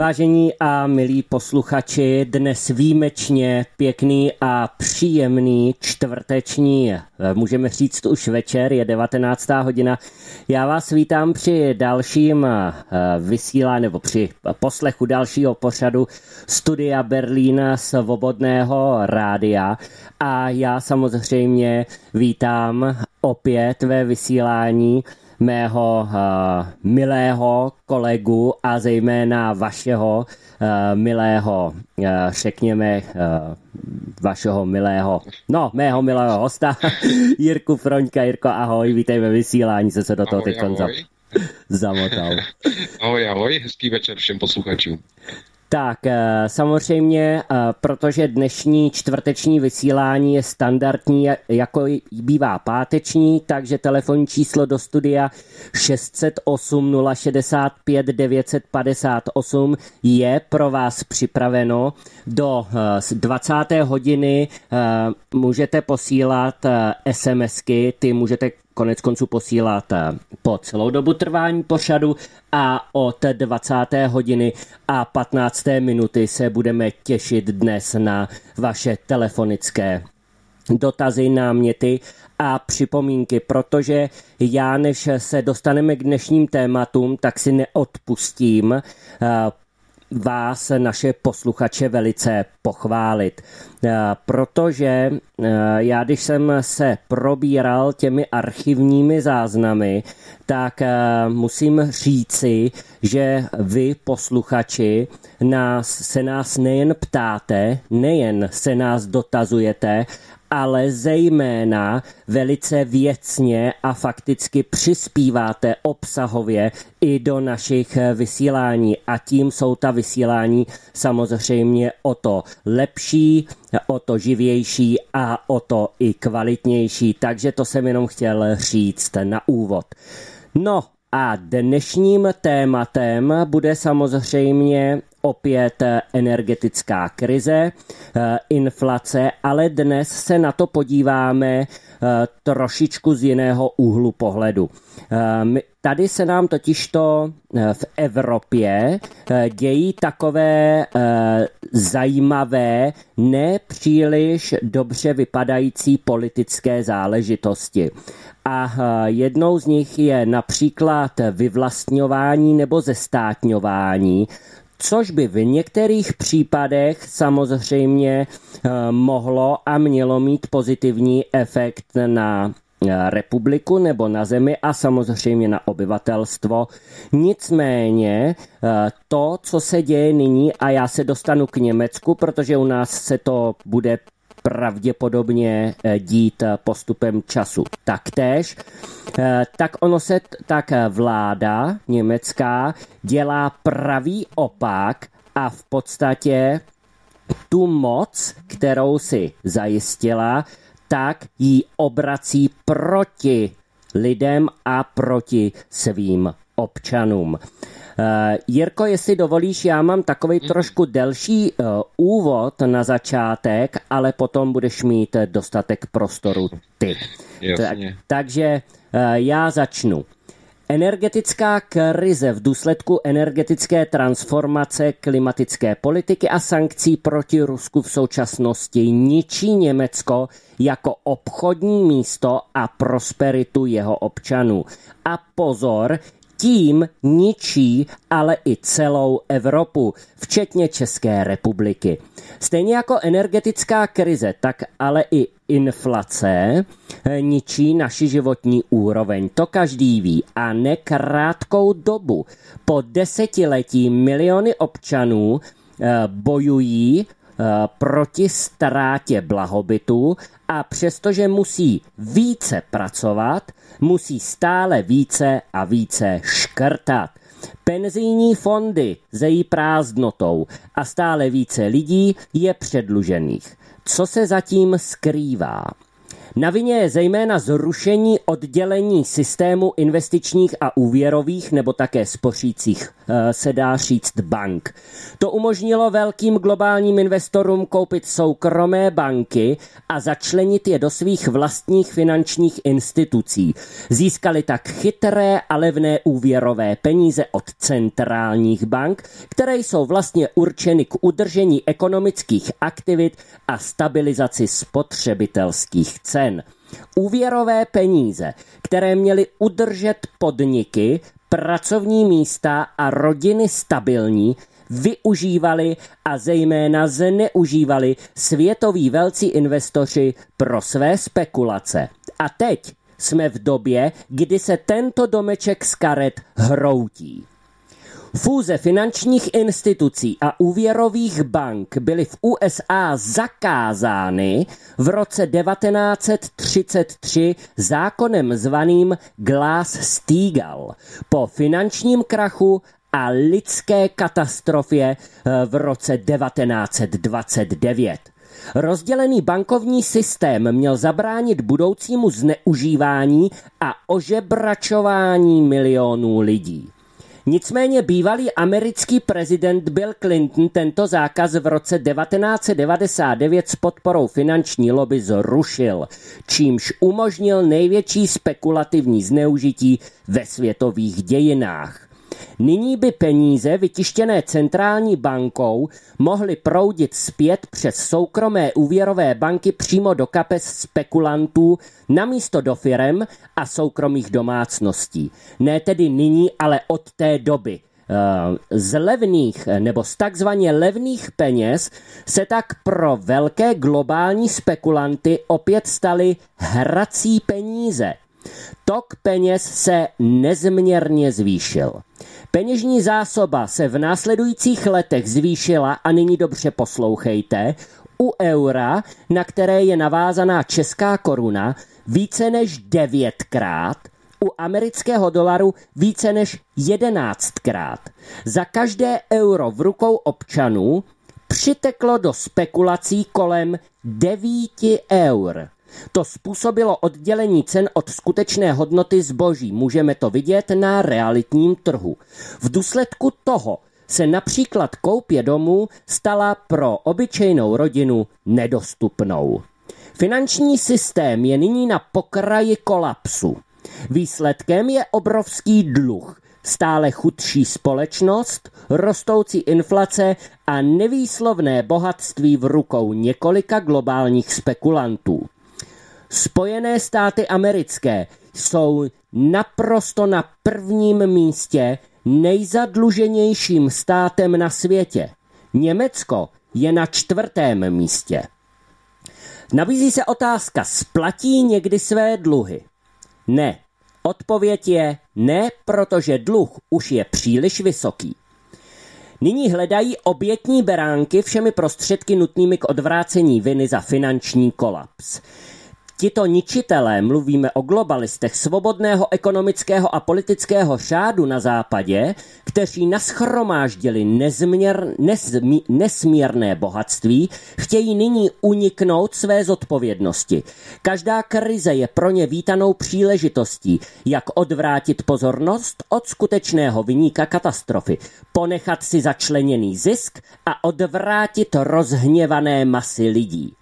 Vážení a milí posluchači, dnes výjimečně pěkný a příjemný čtvrteční, můžeme říct už večer, je 19. hodina. Já vás vítám při dalším eh, vysílání nebo při poslechu dalšího pořadu Studia Berlína Svobodného rádia a já samozřejmě vítám opět ve vysílání mého uh, milého kolegu a zejména vašeho uh, milého, uh, řekněme, uh, vašeho milého, no, mého milého hosta, Jirku Froňka. Jirko, ahoj, vítej ve vysílání, se se do toho teď zamotal. Ahoj, ahoj, hezký večer všem posluchačům. Tak eh, samozřejmě, eh, protože dnešní čtvrteční vysílání je standardní, jako bývá páteční, takže telefonní číslo do studia 608 065 958 je pro vás připraveno. Do 20. Eh, hodiny můžete posílat SMSky, ty můžete konec konců posílat po celou dobu trvání pořadu a od 20. hodiny a 15. minuty se budeme těšit dnes na vaše telefonické dotazy, náměty a připomínky, protože já, než se dostaneme k dnešním tématům, tak si neodpustím eh, vás, naše posluchače, velice pochválit. Eh, protože eh, já, když jsem se probíral těmi archivními záznamy, tak eh, musím říci, že vy, posluchači, nás, se nás nejen ptáte, nejen se nás dotazujete, ale zejména velice věcně a fakticky přispíváte obsahově i do našich vysílání a tím jsou ta vysílání samozřejmě o to lepší, o to živější a o to i kvalitnější. Takže to jsem jenom chtěl říct na úvod. No a dnešním tématem bude samozřejmě opět energetická krize, eh, inflace, ale dnes se na to podíváme eh, trošičku z jiného úhlu pohledu. Eh, tady se nám totižto v Evropě dějí takové zajímavé, nepříliš dobře vypadající politické záležitosti. A jednou z nich je například vyvlastňování nebo zestátňování, což by v některých případech samozřejmě eh, mohlo a mělo mít pozitivní efekt na eh, republiku nebo na zemi a samozřejmě na obyvatelstvo. Nicméně eh, to, co se děje nyní, a já se dostanu k Německu, protože u nás se to bude pravděpodobně eh, dít eh, postupem času taktéž, eh, tak ono se, tak vláda německá dělá pravý opak a v podstatě tu moc, kterou si zajistila, tak ji obrací proti lidem a proti svým občanům. Uh, Jirko, jestli dovolíš, já mám takový mm. trošku delší uh, úvod na začátek, ale potom budeš mít dostatek prostoru ty. Tak, takže uh, já začnu. Energetická krize v důsledku energetické transformace, klimatické politiky a sankcí proti Rusku v současnosti ničí Německo jako obchodní místo a prosperitu jeho občanů. A pozor, tím ničí ale i celou Evropu, včetně České republiky. Stejně jako energetická krize, tak ale i inflace eh, ničí naši životní úroveň. To každý ví. A nekrátkou dobu. Po desetiletí miliony občanů eh, bojují eh, proti ztrátě blahobytu a přestože musí více pracovat, musí stále více a více škrtat. Penzijní fondy zejí prázdnotou a stále více lidí je předlužených. Co se zatím skrývá? Na vině je zejména zrušení oddělení systému investičních a úvěrových nebo také spořících, eh, se dá říct bank. To umožnilo velkým globálním investorům koupit soukromé banky a začlenit je do svých vlastních finančních institucí. Získali tak chytré a levné úvěrové peníze od centrálních bank, které jsou vlastně určeny k udržení ekonomických aktivit a stabilizaci spotřebitelských cen. Úvěrové peníze, které měly udržet podniky, pracovní místa a rodiny stabilní, využívali a zejména zneužívali světoví velcí investoři pro své spekulace. A teď jsme v době, kdy se tento domeček z karet hroutí. Fúze finančních institucí a úvěrových bank byly v USA zakázány v roce 1933 zákonem zvaným Glass-Steagall po finančním krachu a lidské katastrofě eh, v roce 1929. Rozdělený bankovní systém měl zabránit budoucímu zneužívání a ožebračování milionů lidí. Nicméně bývalý americký prezident Bill Clinton tento zákaz v roce 1999 s podporou finanční lobby zrušil, čímž umožnil největší spekulativní zneužití ve světových dějinách. Nyní by peníze vytištěné centrální bankou mohly proudit zpět přes soukromé úvěrové banky přímo do kapes spekulantů namísto do firem a soukromých domácností. Ne tedy nyní, ale od té doby. Eh, z levných nebo z takzvaně levných peněz se tak pro velké globální spekulanty opět staly hrací peníze. Tok peněz se nezměrně zvýšil. Peněžní zásoba se v následujících letech zvýšila a nyní dobře poslouchejte, u eura, na které je navázaná česká koruna, více než devětkrát, u amerického dolaru více než jedenáctkrát. Za každé euro v rukou občanů přiteklo do spekulací kolem 9 eur. To způsobilo oddělení cen od skutečné hodnoty zboží. Můžeme to vidět na realitním trhu. V důsledku toho se například koupě domů stala pro obyčejnou rodinu nedostupnou. Finanční systém je nyní na pokraji kolapsu. Výsledkem je obrovský dluh, stále chudší společnost, rostoucí inflace a nevýslovné bohatství v rukou několika globálních spekulantů. Spojené státy americké jsou naprosto na prvním místě nejzadluženějším státem na světě. Německo je na čtvrtém místě. Nabízí se otázka, splatí někdy své dluhy? Ne. Odpověď je ne, protože dluh už je příliš vysoký. Nyní hledají obětní beránky všemi prostředky nutnými k odvrácení viny za finanční kolaps. Tito ničitelé, mluvíme o globalistech svobodného ekonomického a politického řádu na západě, kteří naschromáždili nezměr, nesmí, nesmírné bohatství, chtějí nyní uniknout své zodpovědnosti. Každá krize je pro ně vítanou příležitostí, jak odvrátit pozornost od skutečného vyníka katastrofy, ponechat si začleněný zisk a odvrátit rozhněvané masy lidí.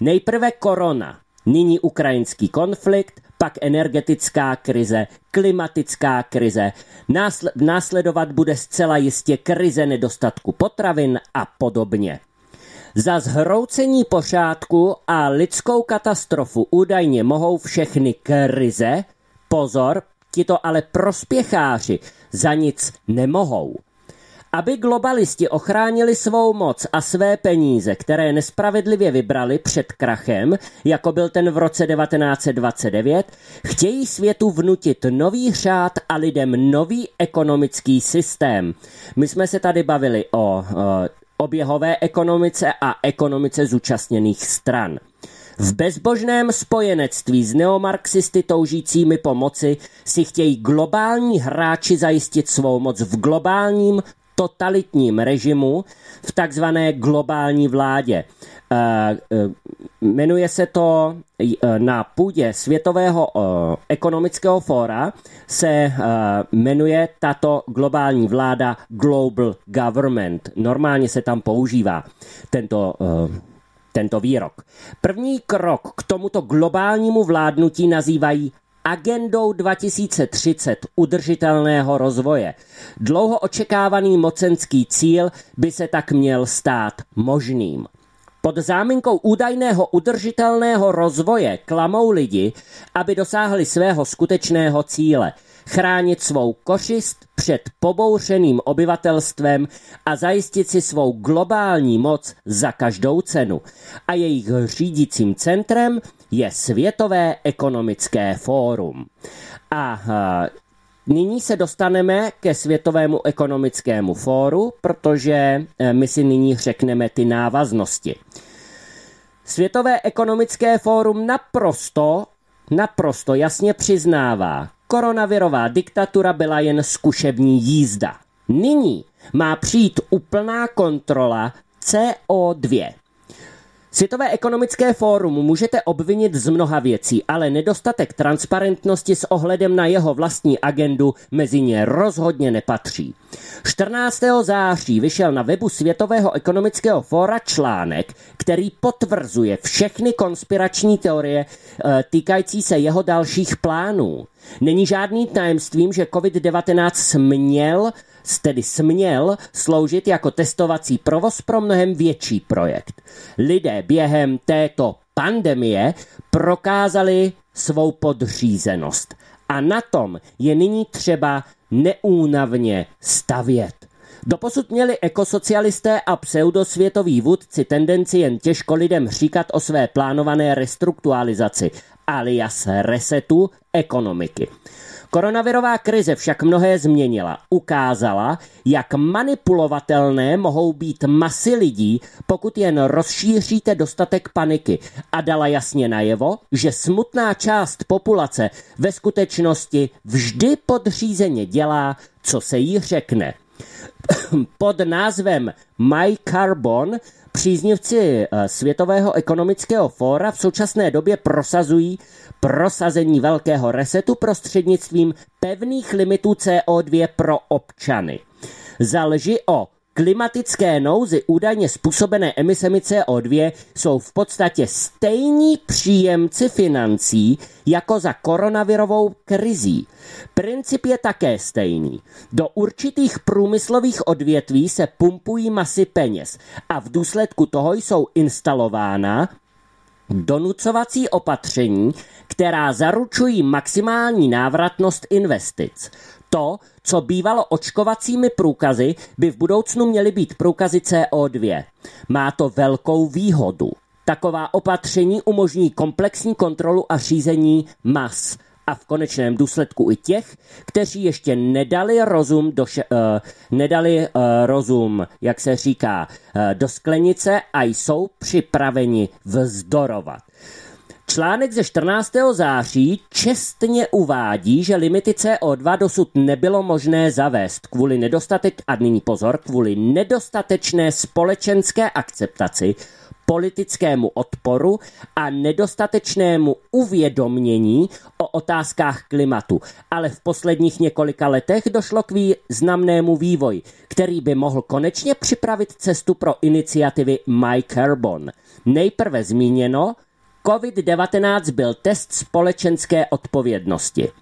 Nejprve korona, Nyní ukrajinský konflikt, pak energetická krize, klimatická krize. Následovat bude zcela jistě krize nedostatku potravin a podobně. Za zhroucení pořádku a lidskou katastrofu údajně mohou všechny krize, pozor, tito ale prospěcháři za nic nemohou. Aby globalisti ochránili svou moc a své peníze, které nespravedlivě vybrali před krachem, jako byl ten v roce 1929, chtějí světu vnutit nový řád a lidem nový ekonomický systém. My jsme se tady bavili o, o oběhové ekonomice a ekonomice zúčastněných stran. V bezbožném spojenectví s neomarxisty toužícími pomoci si chtějí globální hráči zajistit svou moc v globálním totalitním režimu v takzvané globální vládě. Jmenuje se to na půdě Světového ekonomického fóra se jmenuje tato globální vláda Global Government. Normálně se tam používá tento tento výrok. První krok k tomuto globálnímu vládnutí nazývají agendou 2030 udržitelného rozvoje. Dlouho očekávaný mocenský cíl by se tak měl stát možným. Pod záminkou údajného udržitelného rozvoje klamou lidi, aby dosáhli svého skutečného cíle – chránit svou kořist před pobouřeným obyvatelstvem a zajistit si svou globální moc za každou cenu. A jejich řídícím centrem je Světové ekonomické fórum. A Nyní se dostaneme ke Světovému ekonomickému fóru, protože e, my si nyní řekneme ty návaznosti. Světové ekonomické fórum naprosto, naprosto jasně přiznává, koronavirová diktatura byla jen zkušební jízda. Nyní má přijít úplná kontrola CO2. Světové ekonomické fórum můžete obvinit z mnoha věcí, ale nedostatek transparentnosti s ohledem na jeho vlastní agendu mezi ně rozhodně nepatří. 14. září vyšel na webu Světového ekonomického fóra článek, který potvrzuje všechny konspirační teorie e, týkající se jeho dalších plánů. Není žádný tajemstvím, že COVID-19 směl tedy směl sloužit jako testovací provoz pro mnohem větší projekt. Lidé během této pandemie prokázali svou podřízenost. A na tom je nyní třeba neúnavně stavět. Doposud měli ekosocialisté a pseudosvětoví vůdci tendenci jen těžko lidem říkat o své plánované restrukturalizaci, alias resetu ekonomiky. Koronavirová krize však mnohé změnila. Ukázala, jak manipulovatelné mohou být masy lidí, pokud jen rozšíříte dostatek paniky a dala jasně najevo, že smutná část populace ve skutečnosti vždy podřízeně dělá, co se jí řekne. Pod názvem My Carbon příznivci eh, Světového ekonomického fóra v současné době prosazují prosazení velkého resetu prostřednictvím pevných limitů CO2 pro občany. Za lži o klimatické nouzy údajně způsobené emisemi CO2 jsou v podstatě stejní příjemci financí jako za koronavirovou krizí. Princip je také stejný. Do určitých průmyslových odvětví se pumpují masy peněz a v důsledku toho jsou instalována donucovací opatření, která zaručují maximální návratnost investic. To, co bývalo očkovacími průkazy, by v budoucnu měly být průkazy CO2. Má to velkou výhodu. Taková opatření umožní komplexní kontrolu a řízení mas a v konečném důsledku i těch, kteří ještě nedali rozum do, še, uh, nedali uh, rozum, jak se říká, uh, do sklenice a jsou připraveni vzdorovat. Článek ze 14. září čestně uvádí, že limity CO2 dosud nebylo možné zavést kvůli nedostatek, a nyní pozor, kvůli nedostatečné společenské akceptaci, politickému odporu a nedostatečnému uvědomění o otázkách klimatu. Ale v posledních několika letech došlo k významnému vývoji, který by mohl konečně připravit cestu pro iniciativy My Carbon. Nejprve zmíněno, COVID-19 byl test společenské odpovědnosti.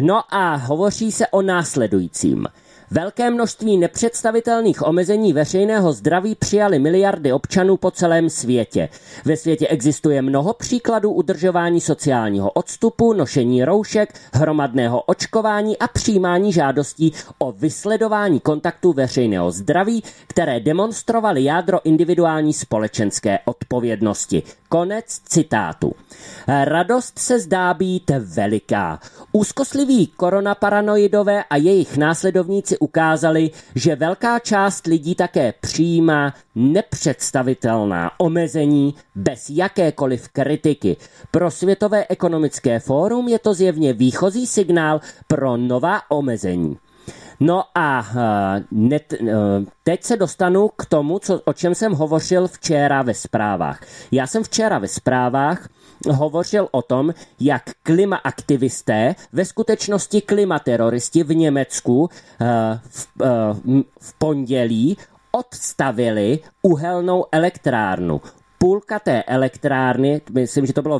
No a hovoří se o následujícím – Velké množství nepředstavitelných omezení veřejného zdraví přijali miliardy občanů po celém světě. Ve světě existuje mnoho příkladů udržování sociálního odstupu, nošení roušek, hromadného očkování a přijímání žádostí o vysledování kontaktů veřejného zdraví, které demonstrovaly jádro individuální společenské odpovědnosti. Konec citátu. Radost se zdá být veliká. Úzkostliví koronaparanoidové a jejich následovníci ukázali, že velká část lidí také přijímá nepředstavitelná omezení bez jakékoliv kritiky. Pro Světové ekonomické fórum je to zjevně výchozí signál pro nová omezení. No a net, teď se dostanu k tomu, co, o čem jsem hovořil včera ve zprávách. Já jsem včera ve zprávách hovořil o tom, jak klimaaktivisté, ve skutečnosti klimateroristi v Německu v, v pondělí odstavili uhelnou elektrárnu půlka té elektrárny, myslím, že to bylo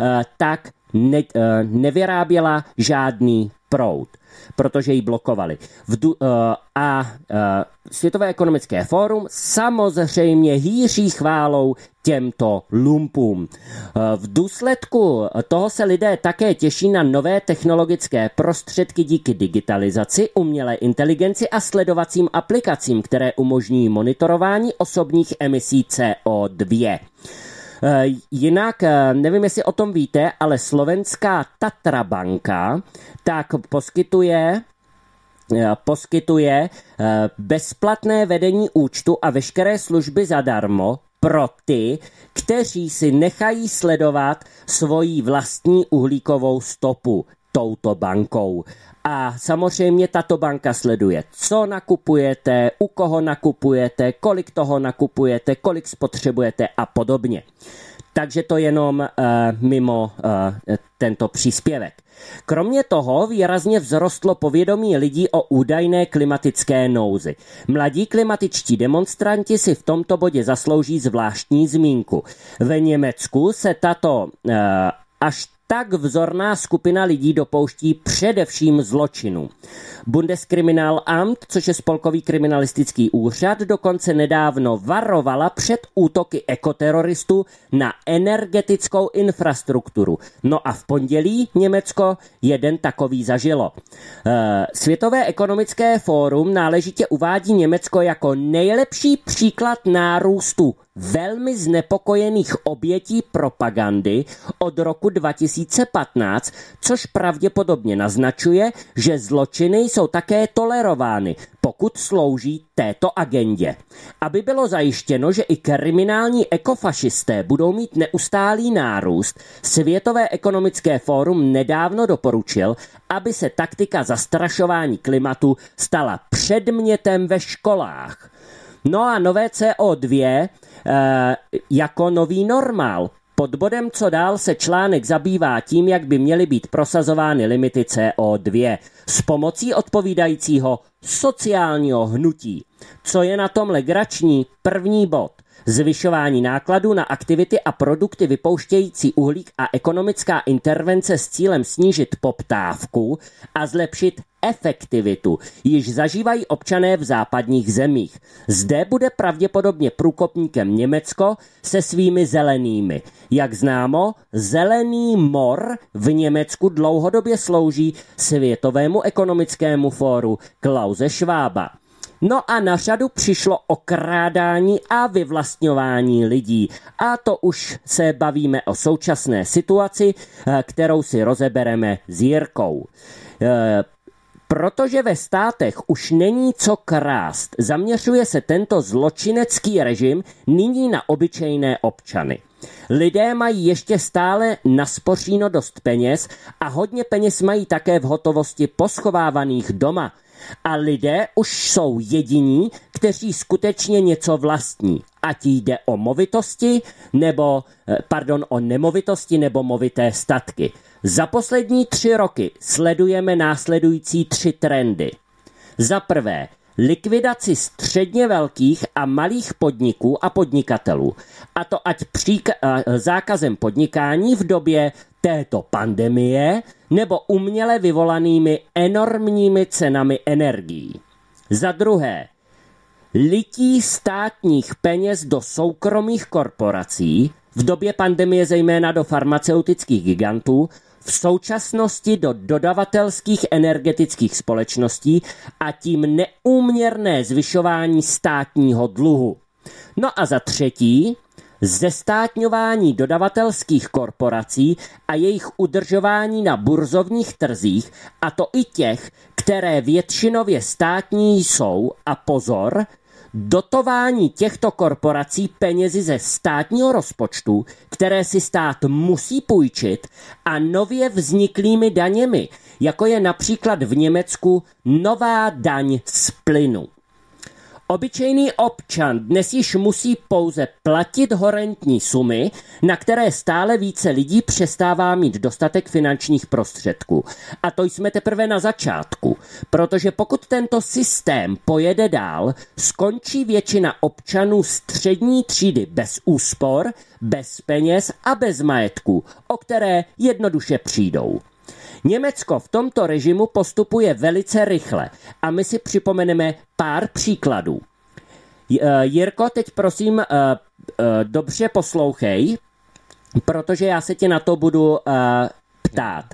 eh, tak ne, eh, nevyráběla žádný proud protože ji blokovali. V du, uh, a uh, Světové ekonomické fórum samozřejmě hýří chválou těmto lumpům. V důsledku toho se lidé také těší na nové technologické prostředky díky digitalizaci, umělé inteligenci a sledovacím aplikacím, které umožní monitorování osobních emisí CO2. Eh, jinak, eh, nevím, jestli o tom víte, ale slovenská Tatra banka tak poskytuje eh, poskytuje bezplatné vedení účtu a veškeré služby zadarmo pro ty, kteří si nechají sledovat svoji vlastní uhlíkovou stopu touto bankou. A samozřejmě tato banka sleduje, co nakupujete, u koho nakupujete, kolik toho nakupujete, kolik spotřebujete a podobně. Takže to jenom uh, mimo uh, tento příspěvek. Kromě toho výrazně vzrostlo povědomí lidí o údajné klimatické nouzi. Mladí klimatičtí demonstranti si v tomto bodě zaslouží zvláštní zmínku. Ve Německu se tato uh, až tak vzorná skupina lidí dopouští především zločinu. Bundeskriminalamt, což je spolkový kriminalistický úřad, dokonce nedávno varovala před útoky ekoteroristů na energetickou infrastrukturu. No a v pondělí Německo jeden takový zažilo. Eh, Světové ekonomické fórum náležitě uvádí Německo jako nejlepší příklad nárůstu velmi znepokojených obětí propagandy od roku 2015, což pravděpodobně naznačuje, že zločiny jsou také tolerovány, pokud slouží této agendě. Aby bylo zajištěno, že i kriminální ekofašisté budou mít neustálý nárůst, Světové ekonomické fórum nedávno doporučil, aby se taktika zastrašování klimatu stala předmětem ve školách. No a nové CO2 Eh, jako nový normál. Pod bodem Co dál se článek zabývá tím, jak by měly být prosazovány limity CO2 s pomocí odpovídajícího sociálního hnutí. Co je na tom legrační? První bod zvyšování nákladů na aktivity a produkty vypouštějící uhlík a ekonomická intervence s cílem snížit poptávku a zlepšit efektivitu již zažívají občané v západních zemích. Zde bude pravděpodobně průkopníkem Německo se svými zelenými. Jak známo, zelený mor v Německu dlouhodobě slouží Světovému ekonomickému fóru Klause Schwaba. No a na řadu přišlo okrádání a vyvlastňování lidí. A to už se bavíme o současné situaci, eh, kterou si rozebereme s Jirkou. Protože ve státech už není co krást, zaměřuje se tento zločinecký režim nyní na obyčejné občany. Lidé mají ještě stále naspoříno dost peněz a hodně peněz mají také v hotovosti poschovávaných doma – a lidé už jsou jediní, kteří skutečně něco vlastní. Ať jde o movitosti, nebo, eh, pardon, o nemovitosti nebo movité statky. Za poslední tři roky sledujeme následující tři trendy. Za prvé, likvidaci středně velkých a malých podniků a podnikatelů. A to ať příka- zákazem podnikání v době této pandemie nebo uměle vyvolanými enormními cenami energií. Za druhé, lití státních peněz do soukromých korporací, v době pandemie zejména do farmaceutických gigantů, v současnosti do dodavatelských energetických společností a tím neúměrné zvyšování státního dluhu. No a za třetí, zestátňování dodavatelských korporací a jejich udržování na burzovních trzích, a to i těch, které většinově státní jsou, a pozor, dotování těchto korporací penězi ze státního rozpočtu, které si stát musí půjčit, a nově vzniklými daněmi, jako je například v Německu nová daň z plynu. Obyčejný občan dnes již musí pouze platit horentní sumy, na které stále více lidí přestává mít dostatek finančních prostředků. A to jsme teprve na začátku, protože pokud tento systém pojede dál, skončí většina občanů střední třídy bez úspor, bez peněz a bez majetku, o které jednoduše přijdou. Německo v tomto režimu postupuje velice rychle a my si připomeneme pár příkladů. Eh, Jirko, teď prosím eh, eh, dobře poslouchej, protože já se tě na to budu ptát.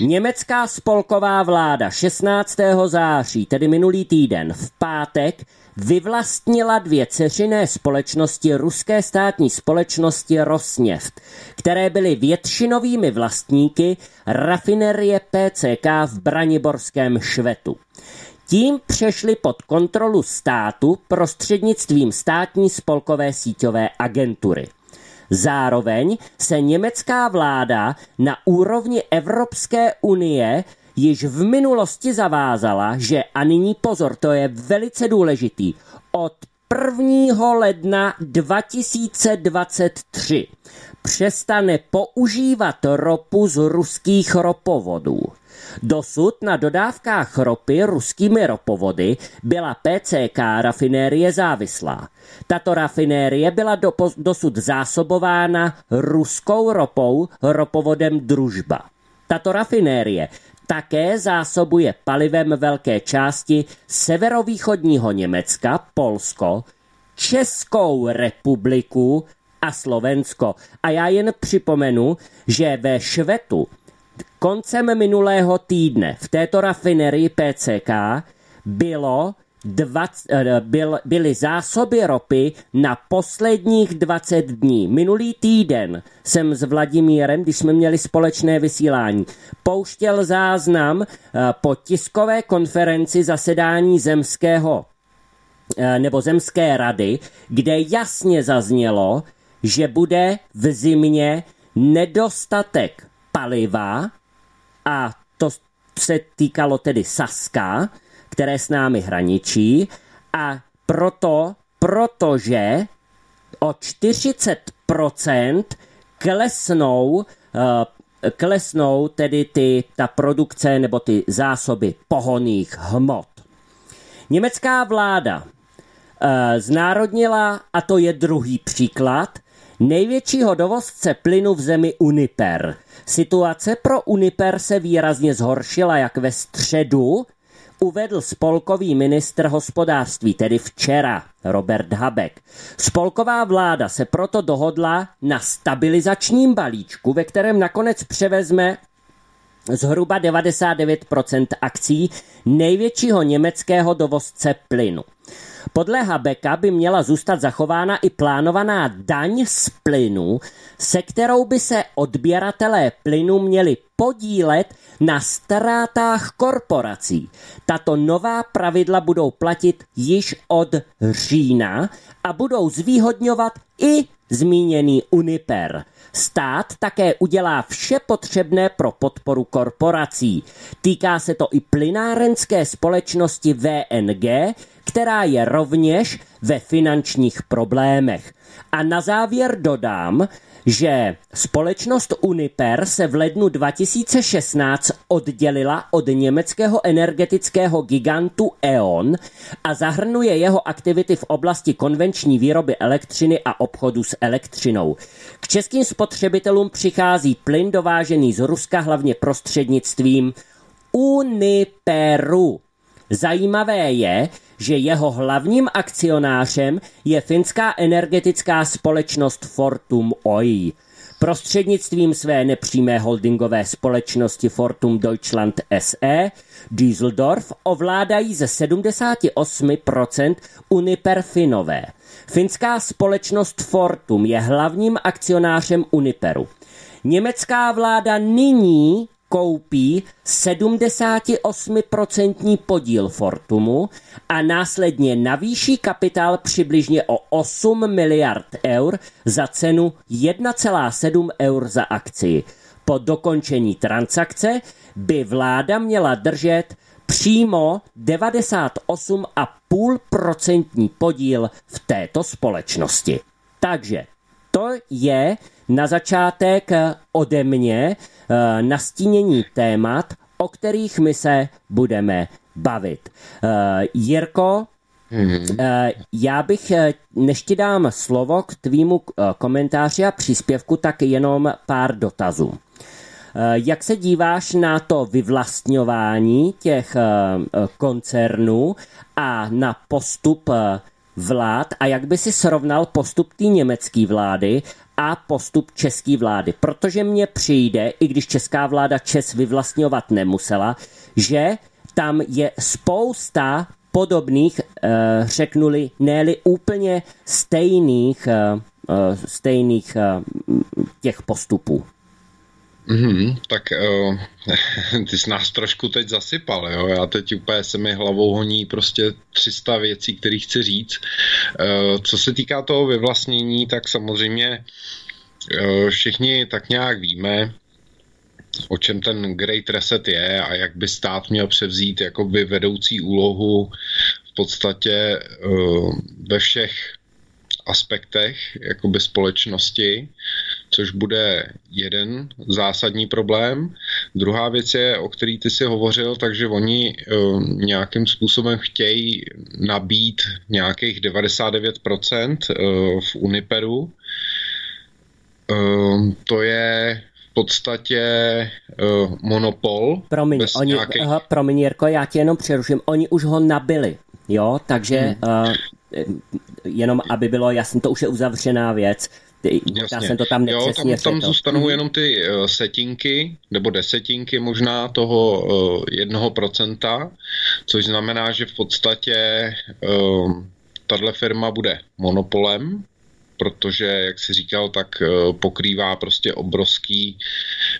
Německá spolková vláda 16. září, tedy minulý týden, v pátek, vyvlastnila dvě ceřiné společnosti ruské státní společnosti Rosneft, které byly většinovými vlastníky rafinerie PCK v Braniborském Švetu. Tím přešli pod kontrolu státu prostřednictvím státní spolkové síťové agentury. Zároveň se německá vláda na úrovni Evropské unie již v minulosti zavázala, že, a nyní pozor, to je velice důležitý, od 1. ledna 2023 přestane používat ropu z ruských ropovodů. Dosud na dodávkách ropy ruskými ropovody byla PCK rafinérie závislá. Tato rafinérie byla dosud zásobována ruskou ropou ropovodem Družba. Tato rafinérie také zásobuje palivem velké části severovýchodního Německa, Polsko, Českou republiku a Slovensko. A já jen připomenu, že ve Švetu koncem minulého týdne v této rafinerii PCK bylo 20, eh, byl, byly zásoby ropy na posledních 20 dní. Minulý týden jsem s Vladimírem, když jsme měli společné vysílání, pouštěl záznam eh, po tiskové konferenci zasedání zemského eh, nebo zemské rady, kde jasně zaznělo, že bude v zimě nedostatek paliva a to se týkalo tedy Saska, které s námi hraničí a proto, protože o 40% klesnou, uh, klesnou tedy ty, ta produkce nebo ty zásoby pohoných hmot. Německá vláda uh, znárodnila, a to je druhý příklad, největšího dovozce plynu v zemi Uniper. Situace pro Uniper se výrazně zhoršila jak ve středu, uvedl spolkový ministr hospodářství, tedy včera, Robert Habek. Spolková vláda se proto dohodla na stabilizačním balíčku, ve kterém nakonec převezme zhruba 99% akcí největšího německého dovozce plynu. Podle Habeka by měla zůstat zachována i plánovaná daň z plynu, se kterou by se odběratelé plynu měli podílet na ztrátách korporací. Tato nová pravidla budou platit již od října a budou zvýhodňovat i zmíněný Uniper. Stát také udělá vše potřebné pro podporu korporací. Týká se to i plynárenské společnosti VNG, která je rovněž ve finančních problémech. A na závěr dodám, že společnost Uniper se v lednu 2016 oddělila od německého energetického gigantu E.ON a zahrnuje jeho aktivity v oblasti konvenční výroby elektřiny a obchodu s elektřinou. K českým spotřebitelům přichází plyn dovážený z Ruska hlavně prostřednictvím Uniperu. Zajímavé je, že jeho hlavním akcionářem je finská energetická společnost Fortum Oy. Prostřednictvím své nepřímé holdingové společnosti Fortum Deutschland SE Düsseldorf ovládají ze 78% Uniper Finové. Finská společnost Fortum je hlavním akcionářem Uniperu. Německá vláda nyní koupí 78% podíl Fortumu a následně navýší kapitál přibližně o 8 miliard eur za cenu 1,7 eur za akci. Po dokončení transakce by vláda měla držet přímo 98,5% podíl v této společnosti. Takže to je na začátek ode mě eh, nastínění témat, o kterých my se budeme bavit. Eh, Jirko, Mm-hmm. Já bych, než ti dám slovo k tvýmu komentáři a příspěvku, tak jenom pár dotazů. Jak se díváš na to vyvlastňování těch koncernů a na postup vlád a jak by si srovnal postup té německé vlády a postup české vlády. Protože mně přijde, i když česká vláda Čes vyvlastňovat nemusela, že tam je spousta podobných, eh, řeknuli, ne úplně stejných, eh, eh, stejných těch postupů. Mm, tak uh, ty jsi nás trošku teď zasypal, jo? Já teď úplně se mi hlavou honí prostě 300 věcí, které chci říct. Uh, co se týká toho vyvlastnění, tak samozřejmě uh, všichni tak nějak víme, o čem ten Great Reset je a jak by stát měl převzít jakoby vedoucí úlohu v podstatě uh, ve všech aspektech jakoby společnosti, což bude jeden zásadní problém. Druhá věc je, o který ty si hovořil, takže oni uh, nějakým způsobem chtějí nabít nějakých 99% uh, v Uniperu. Uh, to je v podstatě uh, monopol. Promiň, oni, nějakých... aha, promiň Jirko, já tě jenom přeruším. Oni už ho nabili, jo, takže hmm. uh, jenom aby bylo jasné, to už je uzavřená věc. Já jsem to tam jo, tam, tam zůstanou mm. jenom ty uh, setinky, nebo desetinky možná toho uh, jednoho procenta, což znamená, že v podstatě uh, tahle firma bude monopolem, protože, jak si říkal, tak eh, pokrývá prostě obrovský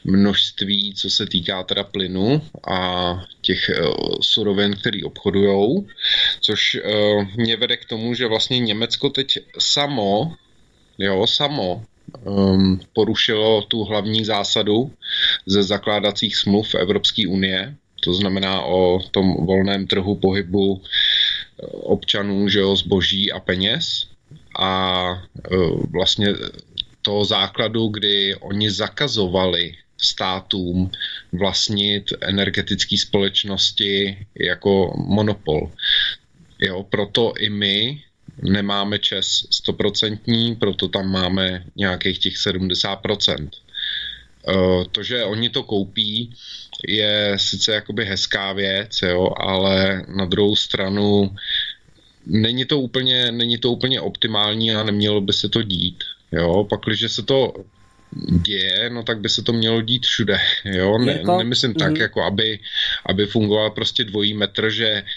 množství, co se týká teda plynu a těch eh, surovin, který obchodujou, což eh, mě vede k tomu, že vlastně Německo teď samo, jo, samo um, porušilo tu hlavní zásadu ze zakládacích smluv Evropské unie, to znamená o tom volném trhu pohybu občanů, že jo, zboží a peněz a e, vlastně toho základu, kdy oni zakazovali státům vlastnit energetické společnosti jako monopol. Jo, proto i my nemáme čes stoprocentní, proto tam máme nějakých těch 70%. E, to, že oni to koupí, je sice jakoby hezká věc, jo, ale na druhou stranu není to úplně, není to úplně optimální a nemělo by se to dít. Jo, pak, když se to děje, no tak by se to mělo dít všude, jo, ne, jako, nemyslím tak, mm. jako aby, aby fungoval prostě dvojí metr, že uh,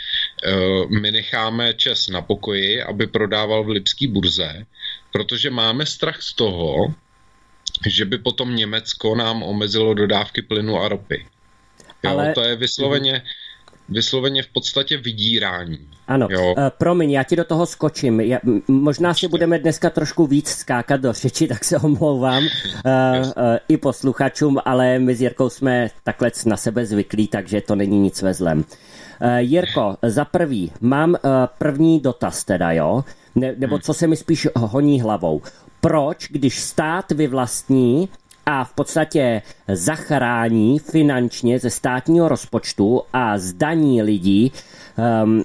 my necháme čes na pokoji, aby prodával v Lipský burze, protože máme strach z toho, že by potom Německo nám omezilo dodávky plynu a ropy. Jo, Ale... to je vysloveně, vysloveně v podstatě vydírání. Ano, jo. Uh, promiň, já ti do toho skočím. Já, možná si budeme dneska trošku víc skákat do řeči, tak se omlouvám uh, uh, i posluchačům, ale my s Jirkou jsme takhle na sebe zvyklí, takže to není nic ve zlem. Uh, Jirko, za prvý, mám uh, první dotaz teda, jo? Ne, nebo hmm. co se mi spíš honí hlavou. Proč, když stát vyvlastní a v podstatě zachrání finančně ze státního rozpočtu a zdaní lidí um,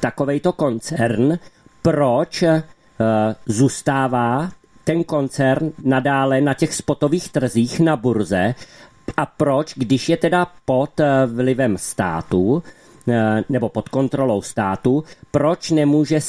takovejto koncern, proč uh, zůstává ten koncern nadále na těch spotových trzích na burze a proč, když je teda pod vlivem státu, uh, nebo pod kontrolou státu, proč nemůže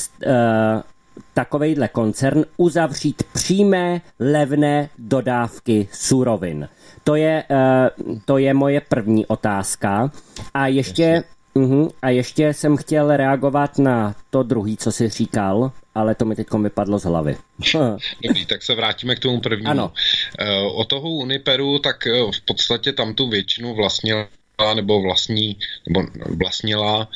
takovejhle koncern uzavřít přímé levné dodávky surovin? To je, eh, to je moje první otázka. A ještě Uh-huh. A ještě jsem chtěl reagovat na to druhý, co jsi říkal, ale to mi teď vypadlo z hlavy. Dobrý, tak se vrátíme k tomu prvnímu. Ano. O toho Uniperu, tak v podstatě tam tu většinu vlastně nebo vlastní, nebo vlastnila,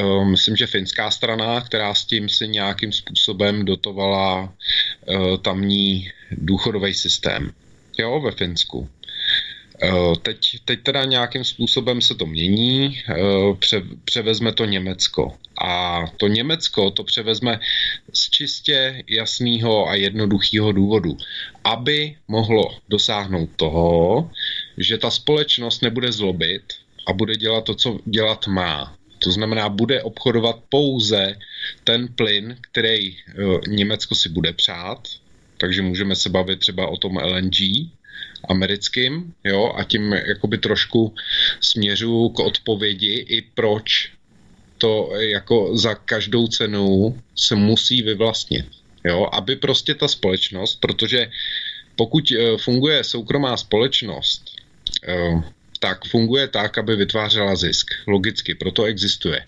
uh, myslím, že finská strana, která s tím si nějakým způsobem dotovala uh, tamní důchodový systém. Jo, ve Finsku. Uh, teď, teď teda nějakým způsobem se to mění, pře, převezme to Německo. A to Německo to převezme z čistě jasného a jednoduchého důvodu, aby mohlo dosáhnout toho, že ta společnost nebude zlobit, a bude dělat to, co dělat má. To znamená, bude obchodovat pouze ten plyn, který uh, Německo si bude přát, takže můžeme se bavit třeba o tom LNG americkým, jo, a tím jakoby trošku směřu k odpovědi i proč to jako za každou cenu se musí vyvlastnit, jo, aby prostě ta společnost, protože pokud uh, funguje soukromá společnost, uh, tak funguje tak, aby vytvářela zisk. Logicky, proto existuje.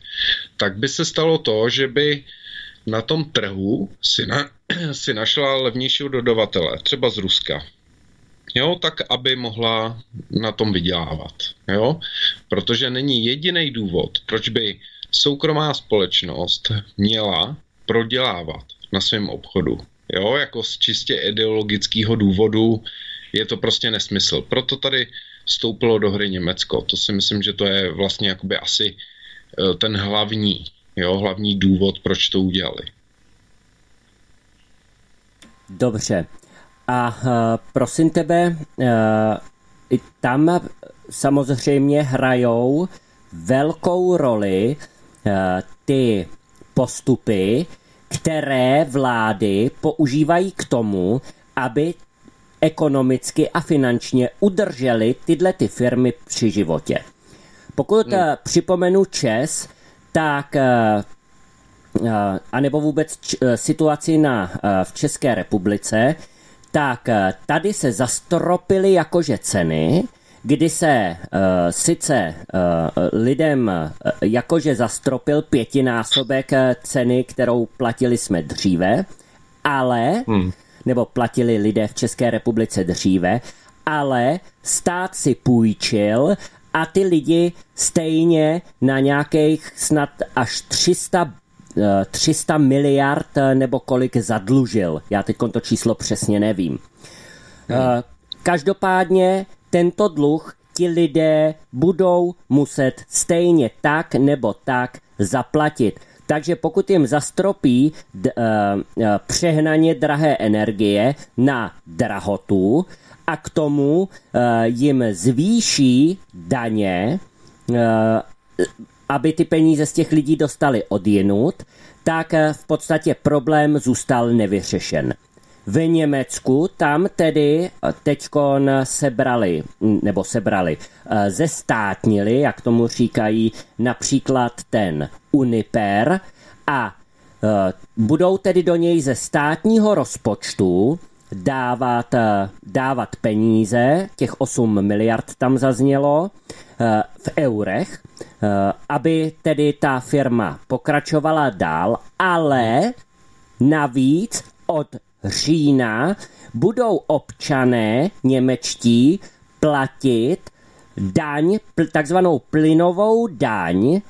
Tak by se stalo to, že by na tom trhu si, na, si našla levnějšího dodavatele, třeba z Ruska. Jo, tak aby mohla na tom vydělávat. Jo? Protože není jediný důvod, proč by soukromá společnost měla prodělávat na svém obchodu. Jo, jako z čistě ideologického důvodu je to prostě nesmysl. Proto tady vstoupilo do hry Německo. To si myslím, že to je vlastně jakoby asi eh, ten hlavní, jo, hlavní důvod, proč to udělali. Dobře. A uh, prosím tebe, uh, tam samozřejmě hrajou velkou roli uh, ty postupy, které vlády používají k tomu, aby ekonomicky a finančně udrželi tyhle ty firmy při životě. Pokud hmm. Eh, připomenu Čes, tak eh, eh, anebo vůbec situaci na, v České republice, tak tady se zastropily jakože ceny, kdy se uh, sice uh, lidem uh, jakože zastropil pětinásobek ceny, kterou platili jsme dříve, ale hmm nebo platili lidé v České republice dříve, ale stát si půjčil a ty lidi stejně na nějakých snad až 300 300 eh, miliard eh, nebo kolik zadlužil. Já teď to číslo přesně nevím. Hmm. Eh, každopádně tento dluh ti lidé budou muset stejně tak nebo tak zaplatit. Takže pokud jim zastropí d, uh, přehnaně drahé energie na drahotu a k tomu uh, jim zvýší daně, uh, aby ty peníze z těch lidí dostali odjinut, tak v podstatě problém zůstal nevyřešen. V Německu tam tedy teďkon sebrali, nebo sebrali, zestátnili, jak tomu říkají, například ten Uniper a e, budou tedy do něj ze státního rozpočtu dávat, dávat peníze, těch 8 miliard tam zaznělo, v eurech, aby tedy ta firma pokračovala dál, ale navíc od října budou občané němečtí platit daň, takzvanou plynovou daň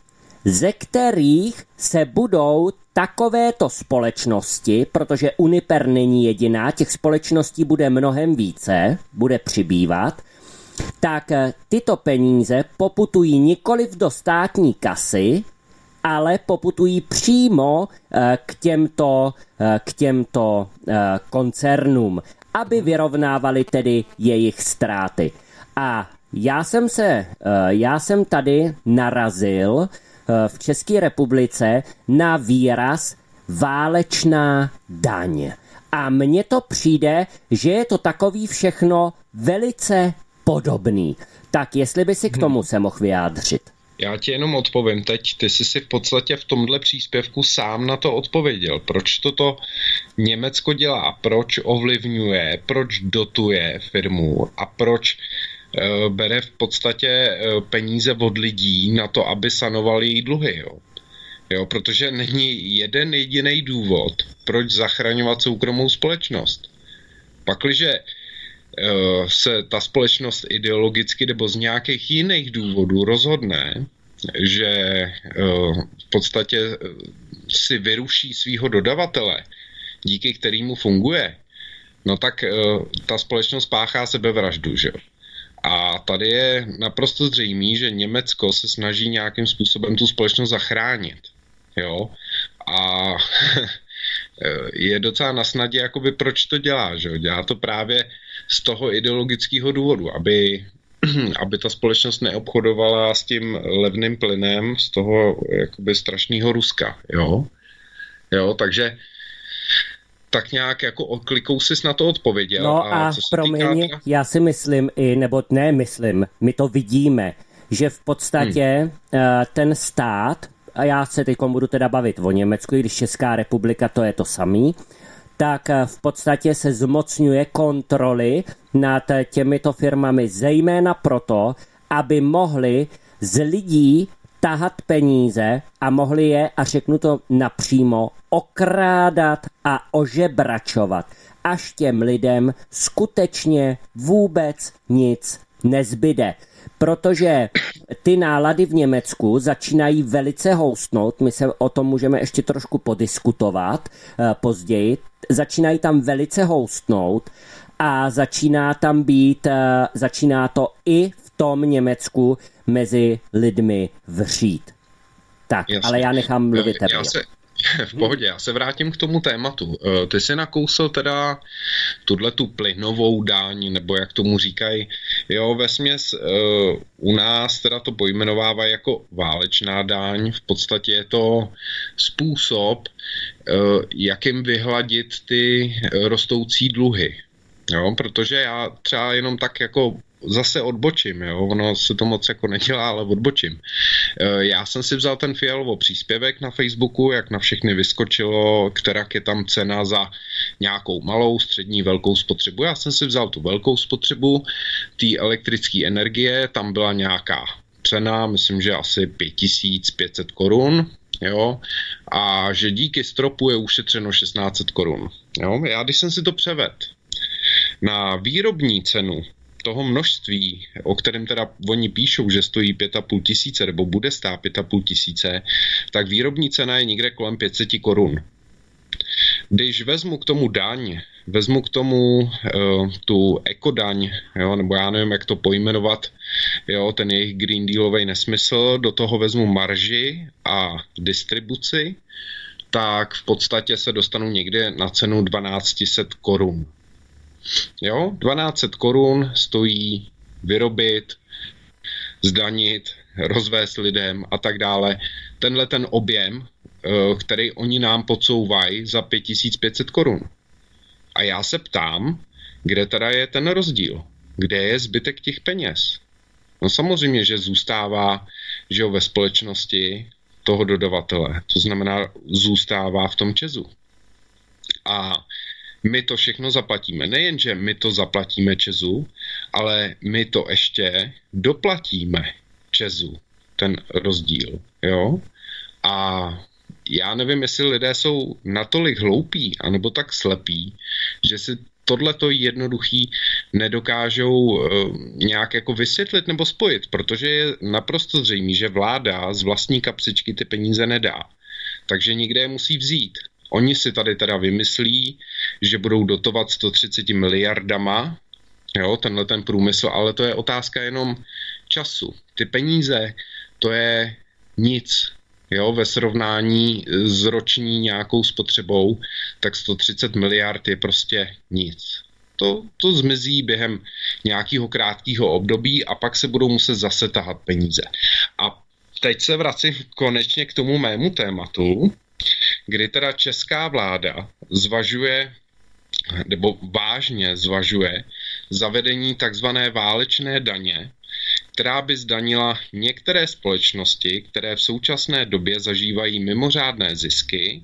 ze kterých se budou takovéto společnosti, protože Uniper není jediná, těch společností bude mnohem více, bude přibývat, tak eh, tyto peníze poputují nikoliv do státní kasy, ale poputují přímo eh, k těmto, eh, k těmto koncernům, aby vyrovnávali tedy jejich ztráty. A já jsem se, já jsem tady narazil Eh, v České republice na výraz válečná daň. A mně to přijde, že je to takový všechno velice podobný. Tak jestli by si k tomu se mohl vyjádřit. Já ti jenom odpovím teď. Ty jsi si v podstatě v tomhle příspěvku sám na to odpověděl. Proč toto Německo dělá, proč ovlivňuje, proč dotuje firmu a proč bere v podstatě peníze od lidí na to, aby sanovali její dluhy. Jo. Jo, protože není jeden jediný důvod, proč zachraňovat soukromou společnost. Pakliže se ta společnost ideologicky nebo z nějakých jiných důvodů rozhodne, že v podstatě si vyruší svého dodavatele, díky kterému funguje, no tak ta společnost páchá sebevraždu, že jo. A tady je naprosto zřejmý, že Německo se snaží nějakým způsobem tu společnost zachránit. Jo? A je docela na snadě, jakoby proč to dělá. Že? Dělá to právě z toho ideologického důvodu, aby, aby ta společnost neobchodovala s tím levným plynem z toho jakoby strašného Ruska. Jo? Jo, takže tak nějak jako oklikou si na to odpověděl. No a, a promiň, týká... já si myslím i, nebo ne myslím, my to vidíme, že v podstatě hmm. ten stát, a já se teď budu teda bavit o Německu, když Česká republika to je to samý, tak eh, v podstatě se zmocňuje kontroly nad těmito firmami, zejména proto, aby mohli z lidí tahat peníze a mohli je, a řeknu to napřímo, okrádat a ožebračovat, až těm lidem skutečně vůbec nic nezbyde. Protože ty nálady v Německu začínají velice houstnout, my se o tom můžeme ještě trošku podiskutovat eh, později, začínají tam velice houstnout a začíná tam být, eh, začíná to i v tom Německu mezi lidmi vřít. Tak, Jasně. ale já nechám mluvit tebe. Já se, v pohodě, já se vrátím k tomu tématu. Eh, ty jsi nakousl teda tuhle tu plynovou dáň, nebo jak tomu říkají, jo, ve směs uh, u nás teda to pojmenovávají jako válečná dáň, v podstatě je to způsob, uh, jakým vyhladit ty rostoucí dluhy. Jo, protože já třeba jenom tak jako zase odbočím, jo? ono se to moc jako nedělá, ale odbočím. E, já jsem si vzal ten Fialovo příspěvek na Facebooku, jak na všechny vyskočilo, která je tam cena za nějakou malou, střední, velkou spotřebu. Já jsem si vzal tu velkou spotřebu té elektrické energie, tam byla nějaká cena, myslím, že asi 5500 korun, jo, a že díky stropu je ušetřeno 1600 korun. Jo, já když jsem si to převedl na výrobní cenu toho množství, o kterém teda oni píšou, že stojí 5,5 tisíce nebo bude stát 5,5 tisíce, tak výrobní cena je někde kolem 500 korun. Když vezmu k tomu daň, vezmu k tomu uh, tu ekodaň, jo, nebo já nevím, jak to pojmenovat, jo, ten jejich Green Dealový nesmysl, do toho vezmu marži a distribuci, tak v podstatě se dostanu někde na cenu 1200 korun. Jo, 1200 korun stojí vyrobit, zdanit, rozvést lidem a tak dále. Tenhle ten objem, eh, který oni nám podsouvají za 5500 korun. A já se ptám, kde teda je ten rozdíl? Kde je zbytek těch peněz? No samozřejmě, že zůstává že jo, ve společnosti toho dodavatele. To znamená, zůstává v tom Česu. A my to všechno zaplatíme. Nejenže my to zaplatíme Česu, ale my to ještě doplatíme Česu, ten rozdíl. Jo? A já nevím, jestli lidé jsou natolik hloupí, anebo tak slepí, že si tohle to jednoduchý nedokážou uh, nějak jako vysvětlit nebo spojit, protože je naprosto zřejmé, že vláda z vlastní kapsičky ty peníze nedá. Takže někde je musí vzít. Oni si tady teda vymyslí, že budou dotovat 130 miliardama, jo, tenhle ten průmysl, ale to je otázka jenom času. Ty peníze, to je nic, jo, ve srovnání s roční nějakou spotřebou, tak 130 miliard je prostě nic. To, to zmizí během nějakého krátkého období a pak se budou muset zase tahat peníze. A teď se vracím konečně k tomu mému tématu, kdy teda česká vláda zvažuje nebo vážně zvažuje zavedení takzvané válečné daně, která by zdanila některé společnosti, které v současné době zažívají mimořádné zisky,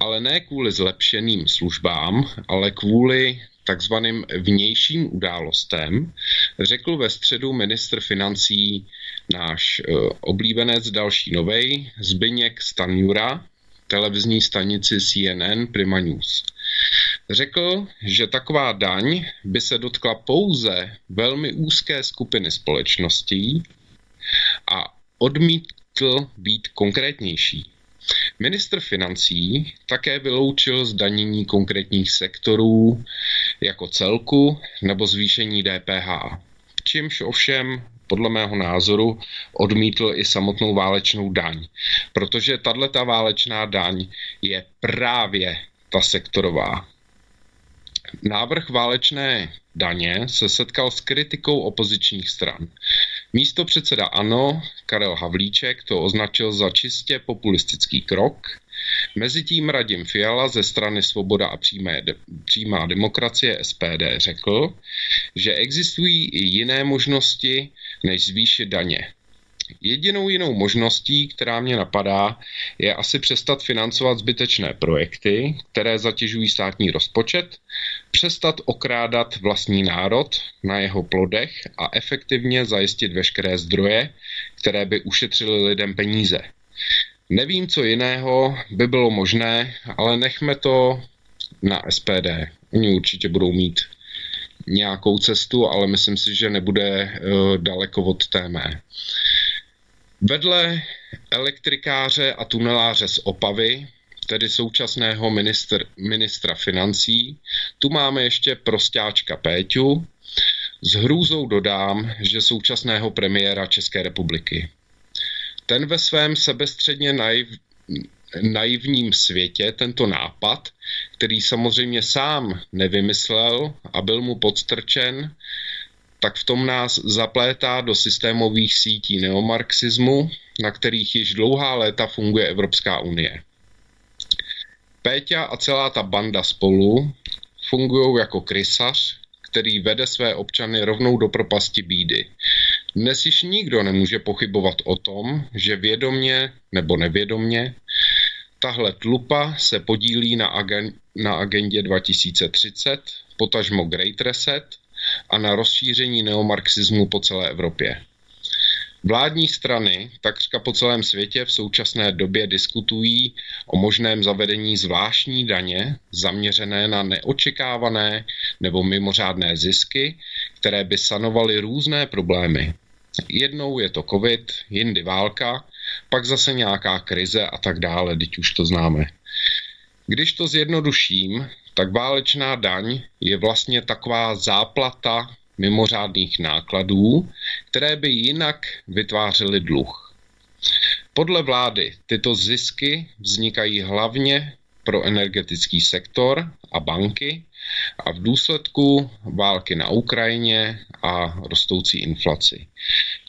ale ne kvůli zlepšeným službám, ale kvůli takzvaným vnějším událostem, řekl ve středu ministr financí náš uh, oblíbenec další novej Zbyněk Stanjura, televizní stanici CNN Prima News. Řekl, že taková daň by se dotkla pouze velmi úzké skupiny společností a odmítl být konkrétnější. Ministr financí také vyloučil zdanění konkrétních sektorů jako celku nebo zvýšení DPH, čímž ovšem podle mého názoru odmítl i samotnou válečnou daň, protože tato válečná daň je právě ta sektorová. Návrh válečné daně se setkal s kritikou opozičních stran. Místo předseda ANO Karel Havlíček to označil za čistě populistický krok. Mezitím Radim Fiala ze strany Svoboda a přímé, přímá demokracie SPD řekl, že existují i jiné možnosti, než zvýšit daně. Jedinou jinou možností, která mě napadá, je asi přestat financovat zbytečné projekty, které zatěžují státní rozpočet, přestat okrádat vlastní národ na jeho plodech a efektivně zajistit veškeré zdroje, které by ušetřily lidem peníze. Nevím, co jiného by bylo možné, ale nechme to na SPD. Oni určitě budou mít nějakou cestu, ale myslím si, že nebude uh, daleko od té mé. Vedle elektrikáře a tuneláře z Opavy, tedy současného ministr, ministra financí, tu máme ještě prostáčka Péťu. S hrůzou dodám, že současného premiéra České republiky. Ten ve svém sebestředně naiv, naivním světě tento nápad, který samozřejmě sám nevymyslel a byl mu podstrčen, tak v tom nás zaplétá do systémových sítí neomarxismu, na kterých již dlouhá léta funguje Evropská unie. Péťa a celá ta banda spolu fungují jako krysař, který vede své občany rovnou do propasti bídy. Dnes již nikdo nemůže pochybovat o tom, že vědomně nebo nevědomně tahle tlupa se podílí na, agen- na agendě 2030, potažmo Great Reset, a na rozšíření neomarxismu po celé Evropě. Vládní strany takřka po celém světě v současné době diskutují o možném zavedení zvláštní daně zaměřené na neočekávané nebo mimořádné zisky, které by sanovaly různé problémy. Jednou je to covid, jindy válka, pak zase nějaká krize a tak dále, teď už to známe. Když to zjednoduším, tak válečná daň je vlastně taková záplata mimořádných nákladů, které by jinak vytvářely dluh. Podle vlády tyto zisky vznikají hlavně pro energetický sektor a banky a v důsledku války na Ukrajině a rostoucí inflaci.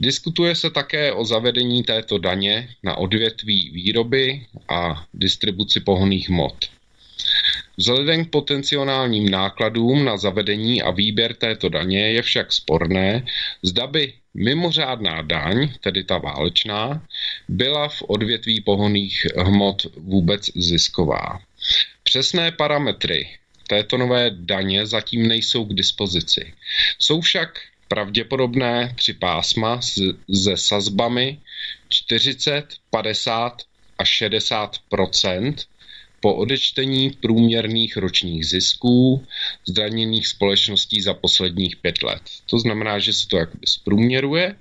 Diskutuje se také o zavedení této daně na odvětví výroby a distribuci pohonných hmot. Vzhledem k potenciálním nákladům na zavedení a výběr této daně je však sporné, zda by mimořádná daň, tedy ta válečná, byla v odvětví pohonných hmot vůbec zisková. Přesné parametry této nové daně zatím nejsou k dispozici. Jsou však pravděpodobné tři pásma se sazbami 40, 50 a 60% po odečtení průměrných ročních zisků zdaněných společností za posledních pět let. To znamená, že se to jakoby zprůměruje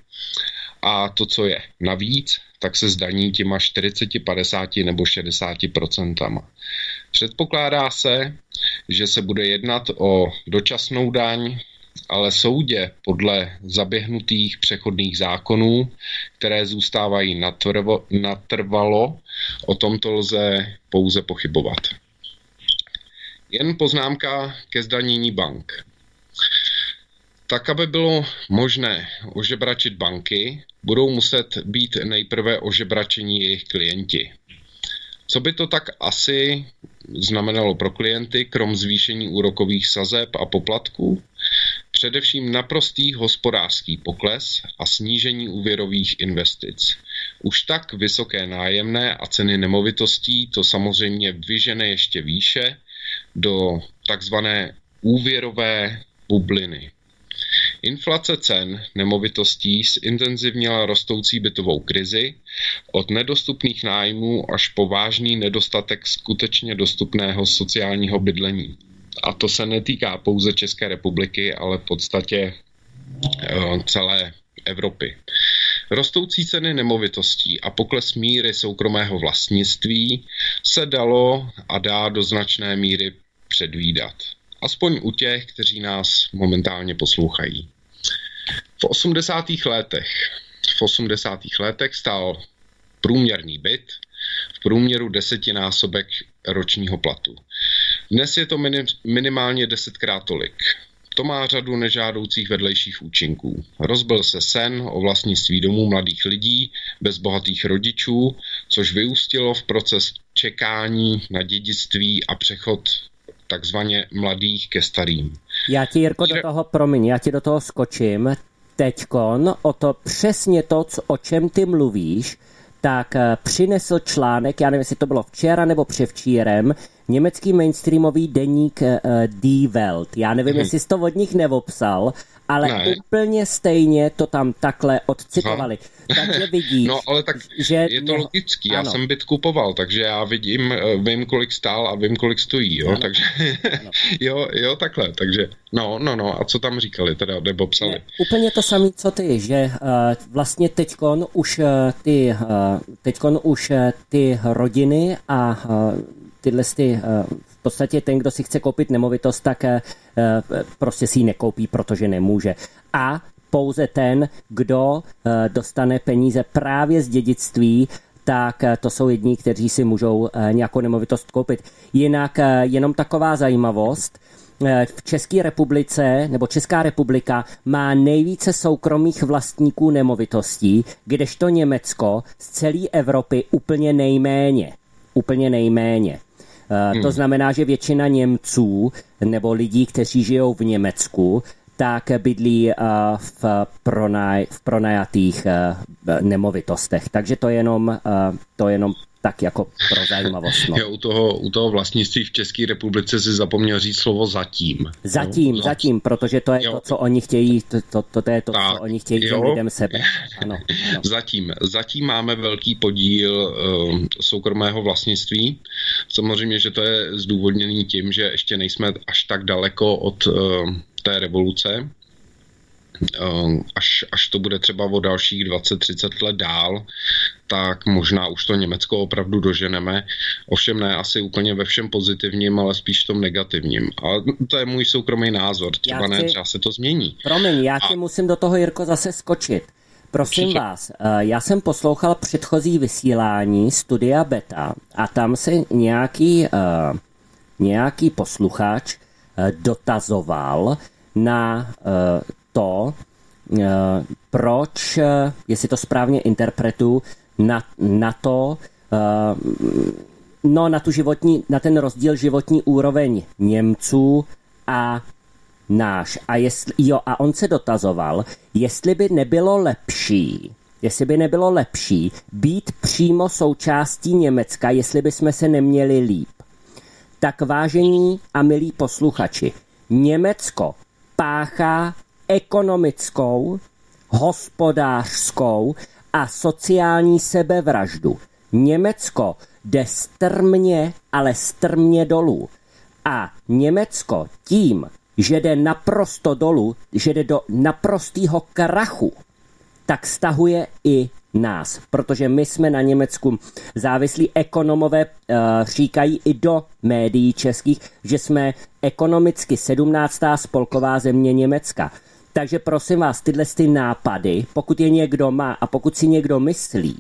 a to, co je navíc, tak se zdaní těma 40, 50 nebo 60 procentama. Předpokládá se, že se bude jednat o dočasnou daň, ale soudě podle zaběhnutých přechodných zákonů, které zůstávají natrvo, natrvalo, o tomto lze pouze pochybovat. Jen poznámka ke zdanění bank. Tak, aby bylo možné ožebračit banky, budou muset být nejprve ožebračení jejich klienti. Co by to tak asi znamenalo pro klienty, krom zvýšení úrokových sazeb a poplatků? Především naprostý hospodářský pokles a snížení úvěrových investic. Už tak vysoké nájemné a ceny nemovitostí to samozřejmě vyžene ještě výše do takzvané úvěrové bubliny. Inflace cen nemovitostí zintenzivnila rostoucí bytovou krizi, od nedostupných nájmů až po vážný nedostatek skutečně dostupného sociálního bydlení. A to se netýká pouze České republiky, ale v podstatě eh, celé Evropy. Rostoucí ceny nemovitostí a pokles míry soukromého vlastnictví se dalo a dá do značné míry předvídat. Aspoň u těch, kteří nás momentálně poslouchají. V 80. letech v 80. letech stál průměrný byt v průměru desetinásobek ročního platu. Dnes je to minimálně desetkrát tolik. To má řadu nežádoucích vedlejších účinků. Rozbil se sen o vlastnictví domů mladých lidí bez bohatých rodičů, což vyústilo v proces čekání na dědictví a přechod takzvaně mladých ke starým. Já ti, Jirko, do toho, promiň, já ti do toho skočím. Teďkon o to přesně to, o čem ty mluvíš, tak eh, přinesl článek, já nevím, jestli to bylo včera nebo převčírem, německý mainstreamový deník uh, Die Welt. Já nevím, hmm. jestli jsi to od nich nevopsal, ale ne. úplně stejně to tam takhle odcitovali. Aha. Takže vidíš, No ale tak že je to ne... logický, já ano. jsem byt kupoval, takže já vidím, eh, vím, kolik stál a vím, kolik stojí, jo, ano. takže ano. jo, jo, takhle, takže no, no, no, a co tam říkali teda, nebo psali? Ne, úplně to samé, co ty, že uh, vlastně teďkon už uh, ty, uh, teďkon už uh, ty rodiny a uh, tyhle ty, v podstatě ten, kdo si chce koupit nemovitost, tak prostě si ji nekoupí, protože nemůže. A pouze ten, kdo dostane peníze právě z dědictví, tak to jsou jedni, kteří si můžou nějakou nemovitost koupit. Jinak jenom taková zajímavost, v České republice, nebo Česká republika má nejvíce soukromých vlastníků nemovitostí, kdežto Německo z celé Evropy úplně nejméně. Úplně nejméně. Eh, hmm. To znamená, že většina Němců nebo lidí, kteří žijou v Německu, tak bydlí eh, v, pronaj, v pronajatých eh, nemovitostech. Takže to je jenom, to je jenom tak jako pro zajímavost. No. Jo, u, toho, u toho vlastnictví v České republice si zapomněl říct slovo zatím. Zatím, no, zatím, protože to je jo. to, co oni chtějí, to, to, to, to je to, tak, co oni chtějí těm lidem sebe. Ano, ano. Zatím, zatím máme velký podíl uh, soukromého vlastnictví. Samozřejmě, že to je zdůvodněný tím, že ještě nejsme až tak daleko od uh, té revoluce, Ehm, až, až to bude třeba o dalších 20-30 let dál, tak možná už to Německo opravdu doženeme. Ovšem ne asi úplně ve všem pozitivním, ale spíš v tom negativním. A to je můj soukromý názor. Třeba ne, třeba se to změní. Promiň, já ti musím do toho, Jirko, zase skočit. Prosím Určitě. vás, eh, já jsem poslouchal předchozí vysílání Studia Beta a tam se nějaký, uh, nějaký posluchač uh, dotazoval na to, eh, proč, eh, jestli to správně interpretu, na, na to, eh, no na tu životní, na ten rozdíl životní úroveň Němců a náš. A, jestli, jo, a on se dotazoval, jestli by nebylo lepší, jestli by nebylo lepší být přímo součástí Německa, jestli by jsme se neměli líp. Tak vážení a milí posluchači, Německo páchá ekonomickou, hospodářskou a sociální sebevraždu. Německo jde strmně, ale strmně dolů. A Německo tím, že jde naprosto dolů, že jde do naprostého krachu, tak stahuje i nás, protože my jsme na Německu závislí. Ekonomové uh, říkají i do médií českých, že jsme ekonomicky 17. spolková země Německa. Takže prosím vás, tyhle ty nápady, pokud je někdo má a pokud si někdo myslí,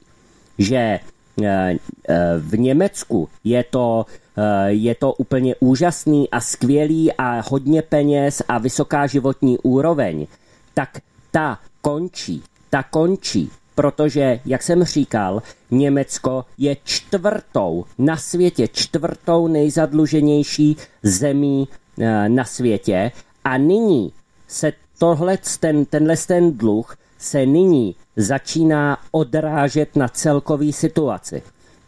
že eh, eh, v Německu je to, eh, je to úplně úžasný a skvělý a hodně peněz a vysoká životní úroveň, tak ta končí. Ta končí, protože, jak jsem říkal, Německo je čtvrtou na světě, čtvrtou nejzadluženější zemí na světě a nyní se tohle, ten, tenhle ten dluh se nyní začíná odrážet na celkový situaci.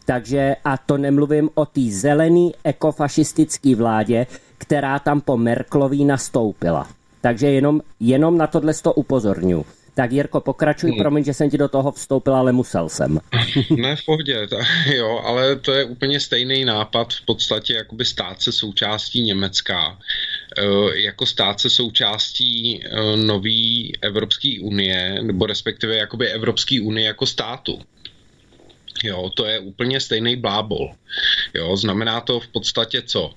Takže, a to nemluvím o té zelený ekofašistické vládě, která tam po Merklový nastoupila. Takže jenom, jenom na tohle to upozorňuji. Tak Jirko, pokračuj, hmm. promiň, že jsem ti do toho vstoupil, ale musel jsem. ne, v pohodě, ta, jo, ale to je úplně stejný nápad v podstatě jakoby stát se součástí Německa, jako stát se součástí e, nový Evropské unie, nebo respektive jakoby Evropské unie jako státu. Jo, to je úplně stejný blábol. Jo, znamená to v podstatě co?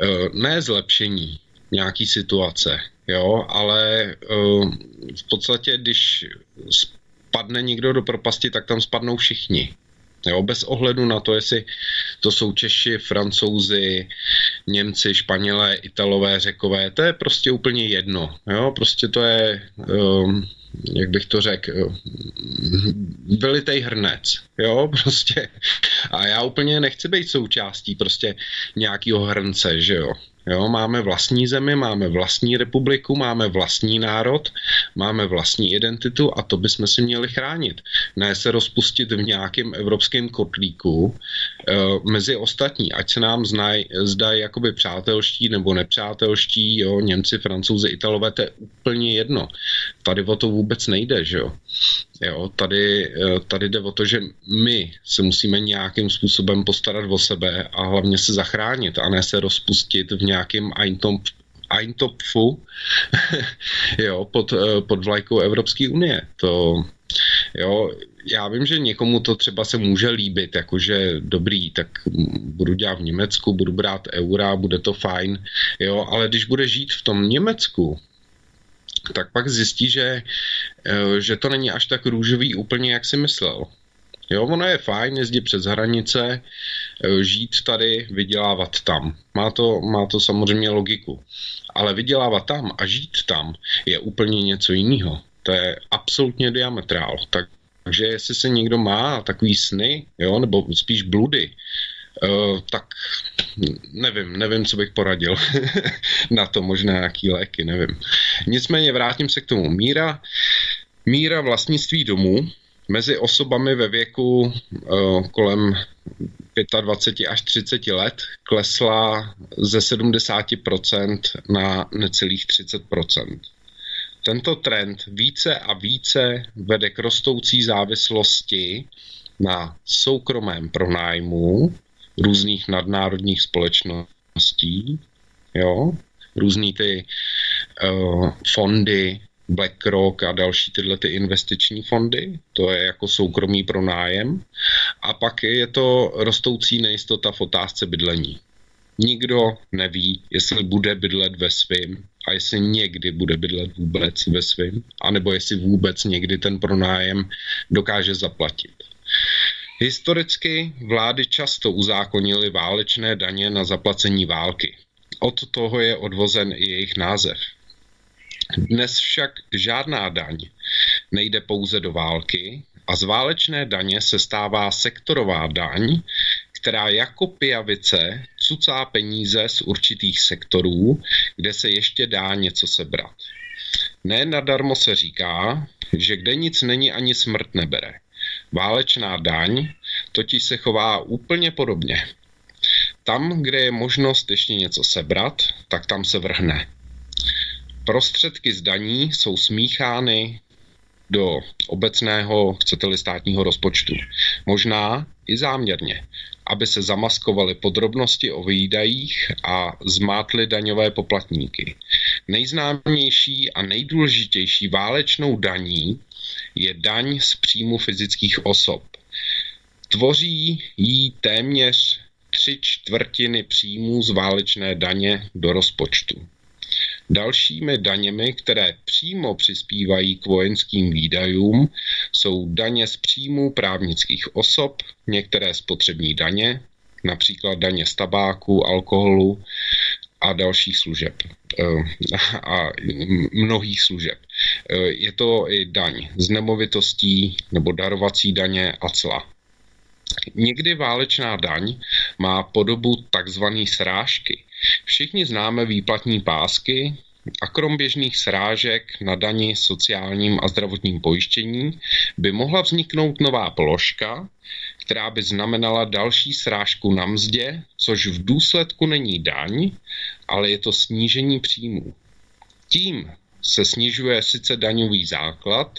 E, ne zlepšení nějaký situace, jo, ale v podstatě, když spadne někdo do propasti, tak tam spadnou všichni. Jo, bez ohledu na to, jestli to jsou Češi, Francouzi, Němci, Španělé, Italové, Řekové, to je prostě úplně jedno. Jo, prostě to je, um, jak bych to řekl, vylitej hrnec, jo, prostě. A já úplně nechci být součástí prostě nějakého hrnce, že jo. Jo, máme vlastní zemi, máme vlastní republiku, máme vlastní národ, máme vlastní identitu a to bychom si měli chránit. Ne se rozpustit v nějakém evropském kotlíku e, mezi ostatní, ať se nám znaj, zdají jakoby přátelští nebo nepřátelští, jo, Němci, Francouzi, Italové, to je úplně jedno. Tady o to vůbec nejde, že jo. Jo, tady, eh, tady jde o to, že my se musíme nějakým způsobem postarat o sebe a hlavně se zachránit a ne se rozpustit v nějakém Eintop, Eintopfu jo, pod, eh, pod vlajkou Evropské unie. To, jo, já vím, že někomu to třeba se může líbit, jakože dobrý, tak budu dělat v Německu, budu brát eura, bude to fajn, jo, ale když bude žít v tom Německu, tak pak zjistí, že, eh, že to není až tak růžový úplně, jak si myslel. Jo, ono je fajn jezdit přes hranice, eh, žít tady, vydělávat tam. Má to, má to samozřejmě logiku. Ale vydělávat tam a žít tam je úplně něco jiného. To je absolutně diametrál. Tak, takže jestli se někdo má takový sny, jo, nebo spíš bludy, Uh, tak nevím, nevím, co bych poradil na to, možná nějaký léky, nevím. Nicméně vrátím se k tomu. Míra, míra vlastnictví domů mezi osobami ve věku uh, kolem 25 až 30 let klesla ze 70% na necelých 30%. Tento trend více a více vede k rostoucí závislosti na soukromém pronájmu různých nadnárodních společností, jo, různý ty uh, fondy, BlackRock a další tyhle ty investiční fondy, to je jako soukromý pronájem. A pak je to rostoucí nejistota v otázce bydlení. Nikdo neví, jestli bude bydlet ve svým a jestli někdy bude bydlet vůbec ve svým, anebo jestli vůbec někdy ten pronájem dokáže zaplatit. Historicky vlády často uzákonily válečné daně na zaplacení války. Od toho je odvozen i jejich název. Dnes však žádná daň nejde pouze do války a z válečné daně se stává sektorová daň, která jako pijavice cucá peníze z určitých sektorů, kde se ještě dá něco sebrat. Ne nadarmo se říká, že kde nic není, ani smrt nebere. Válečná daň totiž se chová úplně podobně. Tam, kde je možnost ještě něco sebrat, tak tam se vrhne. Prostředky z daní jsou smíchány do obecného, chcete-li státního rozpočtu. Možná i záměrně, aby se zamaskovaly podrobnosti o výdajích a zmátly daňové poplatníky. Nejznámější a nejdůležitější válečnou daní je daň z příjmu fyzických osob. Tvoří jí téměř tři čtvrtiny příjmů z válečné daně do rozpočtu. Dalšími daněmi, které přímo přispívají k vojenským výdajům, jsou daně z příjmů právnických osob, některé spotřební daně, například daně z tabáku, alkoholu a dalších služeb eh, a mnohých služeb. Eh, je to i daň z nemovitostí nebo darovací daně a cla. Někdy válečná daň má podobu takzvané srážky. Všichni známe výplatní pásky a krom běžných srážek na dani sociálním a zdravotním pojištění by mohla vzniknout nová položka, která by znamenala další srážku na mzdě, což v důsledku není daň, ale je to snížení příjmů. Tím se snižuje sice daňový základ,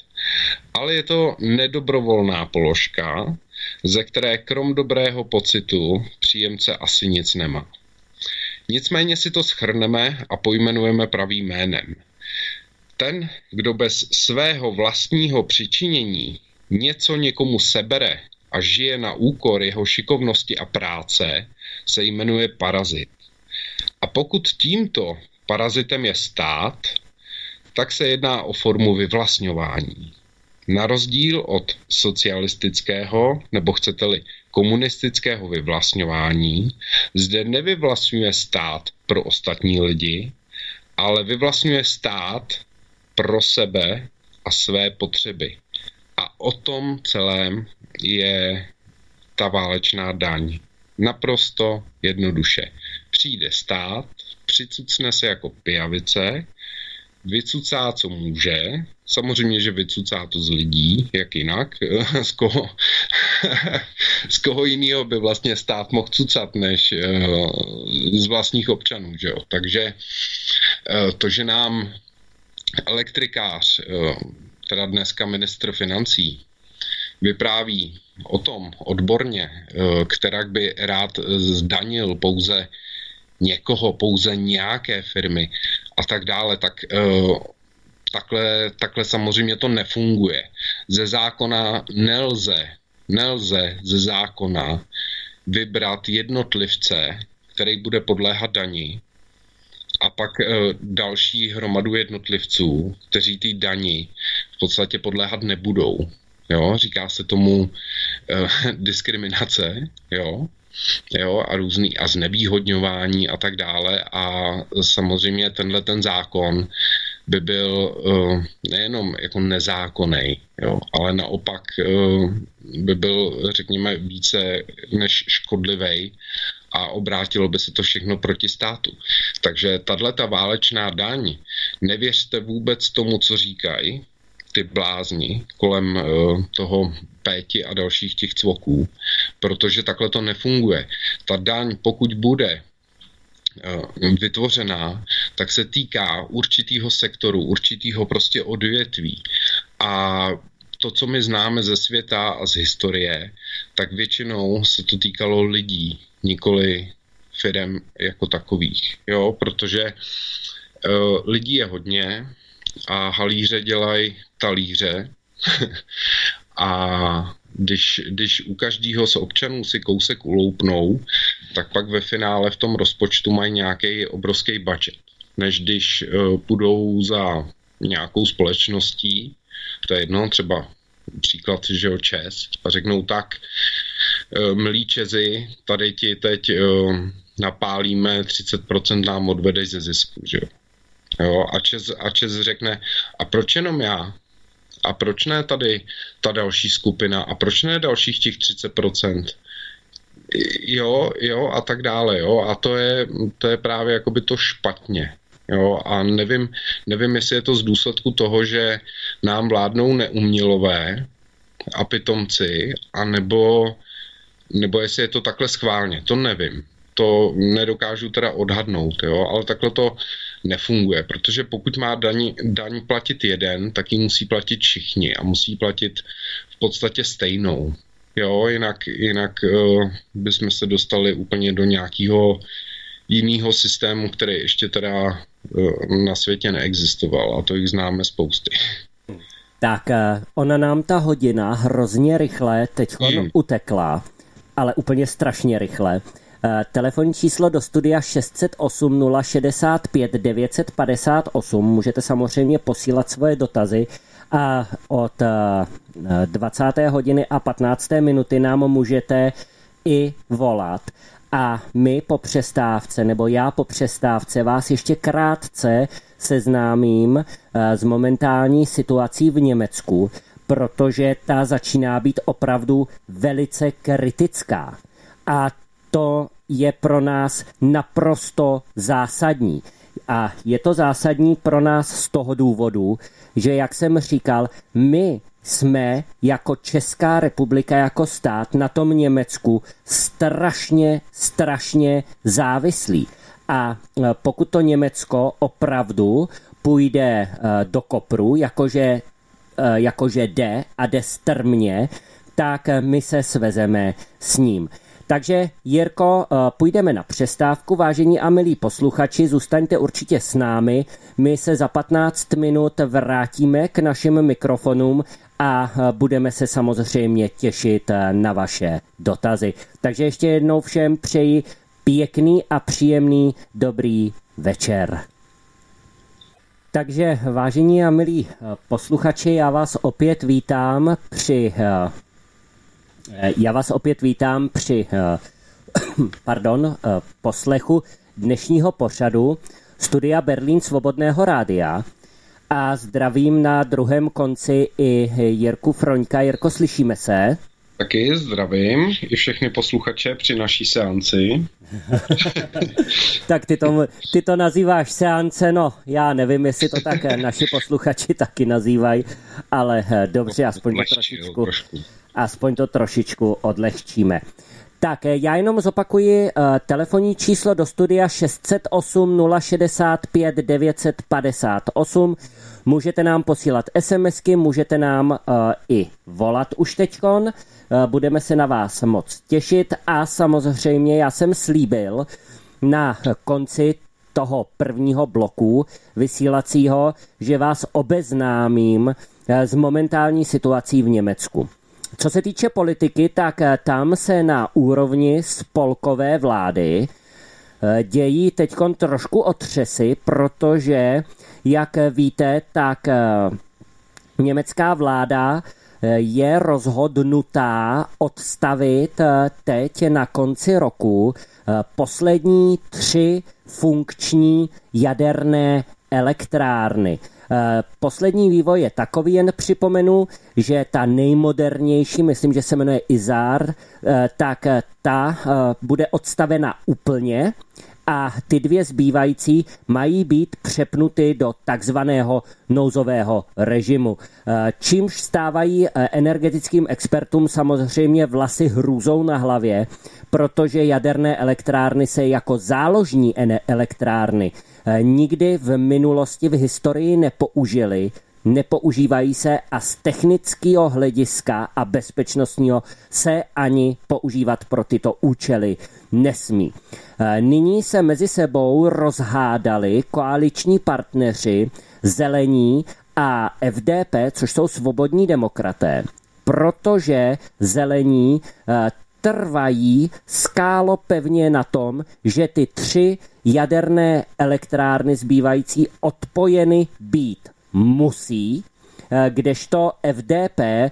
ale je to nedobrovolná položka, ze které krom dobrého pocitu příjemce asi nic nemá. Nicméně si to schrneme a pojmenujeme pravým jménem. Ten, kdo bez svého vlastního přičinění něco někomu sebere a žije na úkor jeho šikovnosti a práce, se jmenuje parazit. A pokud tímto parazitem je stát, tak se jedná o formu vyvlastňování. Na rozdíl od socialistického, nebo chcete-li komunistického vyvlastňování, zde nevyvlastňuje stát pro ostatní lidi, ale vyvlastňuje stát pro sebe a své potřeby. A o tom celém je ta válečná daň. Naprosto jednoduše. Přijde stát, přicucne se jako pijavice, vycucá, co může. Samozřejmě, že vycucá to z lidí, jak jinak. z koho, z koho jiného by vlastně stát mohl cucat, než eh, z vlastních občanů. Že jo? Takže eh, to, že nám elektrikář, eh, teda dneska ministr financí, vypráví o tom odborně, která by rád zdanil pouze někoho, pouze nějaké firmy a tak dále, tak uh, takhle, takhle samozřejmě to nefunguje. Ze zákona nelze, nelze ze zákona vybrat jednotlivce, který bude podléhat daní, a pak další hromadu jednotlivců, kteří ty daní v podstatě podléhat nebudou. Jo, říká se tomu uh, diskriminace, jo, jo, a různý a znevýhodňování a tak dále a samozřejmě tenhle ten zákon by byl uh, nejenom jako nezákonný, jo, ale naopak uh, by byl, řekněme, více než škodlivý a obrátilo by se to všechno proti státu. Takže tahle ta válečná daň, nevěřte vůbec tomu, co říkají, ty blázni kolem uh, toho péti a dalších těch cvoků, protože takhle to nefunguje. Ta daň, pokud bude uh, vytvořená, tak se týká určitého sektoru, určitého prostě odvětví. A to, co my známe ze světa a z historie, tak většinou se to týkalo lidí, nikoli firem jako takových. Jo, protože uh, lidí je hodně, a halíře dělají talíře a když, když u každého z občanů si kousek uloupnou, tak pak ve finále v tom rozpočtu mají nějaký obrovský budget. Než když uh, půjdou za nějakou společností, to je jedno, třeba příklad, že jo, Čes, a řeknou tak, uh, milí Čezy, tady ti teď uh, napálíme, 30% nám odvedeš ze zisku, že jo. Jo, a, Čes, a Čes řekne, a proč jenom já? A proč ne tady ta další skupina? A proč ne dalších těch 30%? Jo, jo, a tak dále, jo. A to je, to je právě jakoby to špatně. Jo, a nevím, nevím, jestli je to z důsledku toho, že nám vládnou neumělové a pitomci, anebo, nebo jestli je to takhle schválně, to nevím to nedokážu teda odhadnout, jo, ale takhle to nefunguje, protože pokud má daň, daň platit jeden, tak ji musí platit všichni a musí platit v podstatě stejnou. Jo, jinak, jinak uh, bychom se dostali úplně do nějakého jiného systému, který ještě teda uh, na světě neexistoval a to jich známe spousty. Tak uh, ona nám ta hodina hrozně rychle teď hmm. utekla, ale úplně strašně rychle. Eh, telefonní číslo do studia 608 065 958. Můžete samozřejmě posílat svoje dotazy a od 20. Eh, hodiny a 15. minuty nám můžete i volat. A my po přestávce, nebo já po přestávce vás ještě krátce seznámím eh, s momentální situací v Německu, protože ta začíná být opravdu velice kritická. A to je pro nás naprosto zásadní. A je to zásadní pro nás z toho důvodu, že, jak jsem říkal, my jsme jako Česká republika, jako stát na tom Německu strašně, strašně závislí. A e, pokud to Německo opravdu půjde e, do kopru, jakože, e, jakože jde a jde strmně, tak my se svezeme s ním. Takže Jirko, půjdeme na přestávku. Vážení a milí posluchači, zůstaňte určitě s námi. My se za 15 minut vrátíme k našim mikrofonům a budeme se samozřejmě těšit na vaše dotazy. Takže ještě jednou všem přeji pěkný a příjemný dobrý večer. Takže vážení a milí posluchači, já vás opět vítám při já vás opět vítám při pardon, poslechu dnešního pořadu Studia Berlín Svobodného rádia a zdravím na druhém konci i Jirku Froňka. Jirko, slyšíme se? Taky zdravím i všechny posluchače při naší seanci. tak ty to, ty to nazýváš seance, no já nevím, jestli to tak naši posluchači taky nazývají, ale eh, dobře, aspoň to trošičku, aspoň to trošičku odlehčíme. Tak eh, já jenom zopakuji uh, telefonní číslo do studia 608 065 958. Můžete nám posílat SMSky, můžete nám uh, i volat už teďkon. Uh, budeme se na vás moc těšit a samozřejmě já jsem slíbil na konci toho prvního bloku vysílacího, že vás obeznámím s momentální situací v Německu. Co se týče politiky, tak eh, tam se na úrovni spolkové vlády eh, dějí teď trošku otřesy, protože, jak víte, tak eh, německá vláda je rozhodnutá odstavit teď na konci roku poslední tři funkční jaderné elektrárny. Eh, poslední vývoj je takový, jen připomenu, že ta nejmodernější, myslím, že se jmenuje Izar, eh, tak eh, ta bude odstavena úplně a ty dvě zbývající mají být přepnuty do takzvaného nouzového režimu. Čímž stávají energetickým expertům samozřejmě vlasy hrůzou na hlavě, protože jaderné elektrárny se jako záložní elektrárny nikdy v minulosti v historii nepoužili, nepoužívají se a z technického hlediska a bezpečnostního se ani používat pro tyto účely nesmí. Eh, nyní se mezi sebou rozhádali koaliční partneři Zelení a FDP, což jsou svobodní demokraté, protože Zelení eh, trvají skálo pevně na tom, že ty tři jaderné elektrárny zbývající odpojeny být musí, eh, kdežto FDP eh,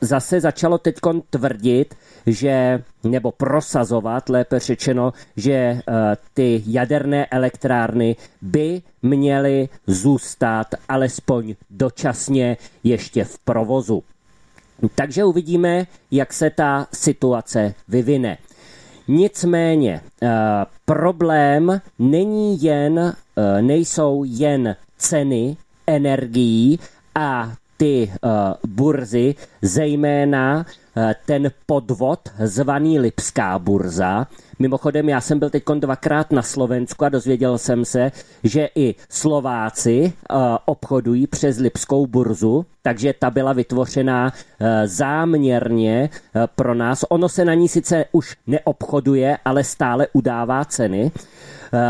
zase začalo teď tvrdit, že, nebo prosazovat, lépe řečeno, že eh, ty jaderné elektrárny by měly zůstat alespoň dočasně ještě v provozu. Takže uvidíme, jak se ta situace vyvine. Nicméně eh, problém není jen, eh, nejsou jen ceny energií a ty uh, burzy, zejména ten podvod zvaný Lipská burza. Mimochodem, já jsem byl teď dvakrát na Slovensku a dozvěděl jsem se, že i Slováci uh, obchodují přes Lipskou burzu, takže ta byla vytvořená uh, záměrně uh, pro nás. Ono se na ní sice už neobchoduje, ale stále udává ceny. Uh,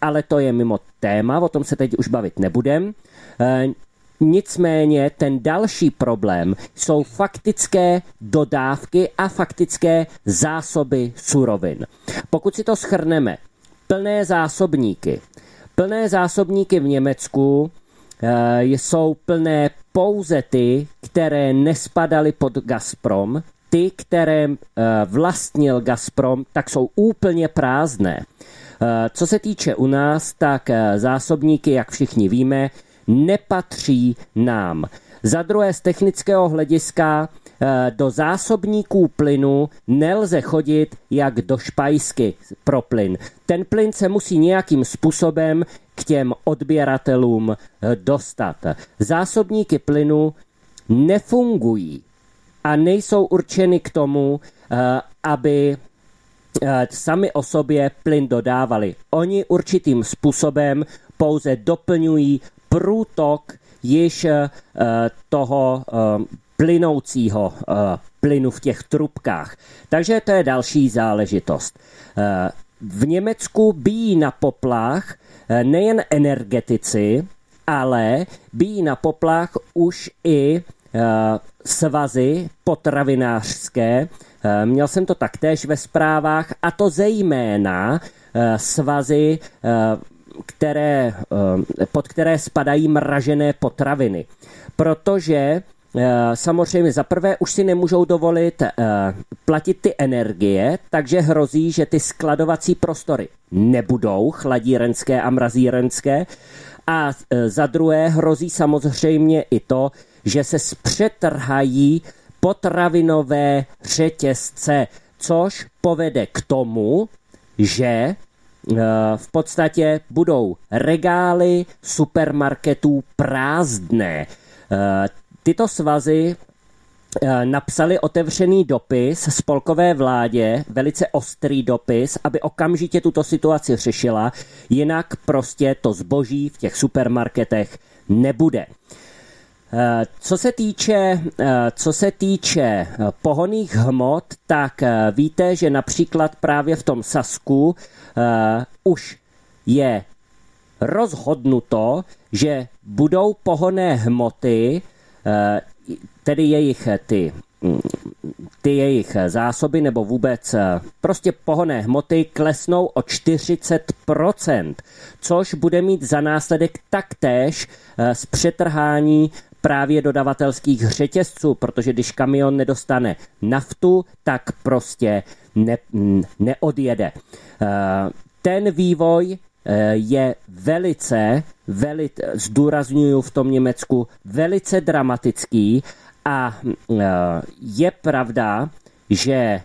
ale to je mimo téma, o tom se teď už bavit nebudem. Nicméně ten další problém jsou faktické dodávky a faktické zásoby surovin. Pokud si to schrneme, plné zásobníky. Plné zásobníky v Německu e, jsou plné pouze ty, které nespadaly pod Gazprom. Ty, které e, vlastnil Gazprom, tak jsou úplně prázdné. E, co se týče u nás, tak zásobníky, jak všichni víme, nepatří nám. Za druhé z technického hlediska do zásobníků plynu nelze chodit jak do špajsky pro plyn. Ten plyn se musí nějakým způsobem k těm odběratelům dostat. Zásobníky plynu nefungují a nejsou určeny k tomu, aby sami o sobě plyn dodávali. Oni určitým způsobem pouze doplňují průtok již eh, toho eh, plynoucího eh, plynu v těch trubkách. Takže to je další záležitost. V Německu bíjí na poplach nejen energetici, ale bíjí na poplach už i svazy potravinářské. Měl jsem to taktéž ve zprávách, a to zejména svazy které, eh, pod které spadají mražené potraviny. Protože eh, samozřejmě za prvé už si nemůžou dovolit eh, platit ty energie, takže hrozí, že ty skladovací prostory nebudou chladírenské a mrazírenské. A za druhé hrozí samozřejmě i to, že se zpřetrhají potravinové řetězce, což povede k tomu, že v podstatě budou regály supermarketů prázdné. Eh, tyto svazy eh, napsali otevřený dopis spolkové vládě, velice ostrý dopis, aby okamžitě tuto situaci řešila, jinak prostě to zboží v těch supermarketech nebude. Co se týče, co se týče pohoných hmot, tak víte, že například právě v tom Sasku už je rozhodnuto, že budou pohonné hmoty, tedy jejich ty, mm, ty jejich zásoby nebo vůbec prostě pohonné hmoty klesnou o 40%, což bude mít za následek taktéž z přetrhání právě dodavatelských řetězců, protože když kamion nedostane naftu, tak prostě ne, neodjede. Eh, ten vývoj eh, je velice, velice, zdůraznuju v tom Německu, velice dramatický a eh, je pravda, že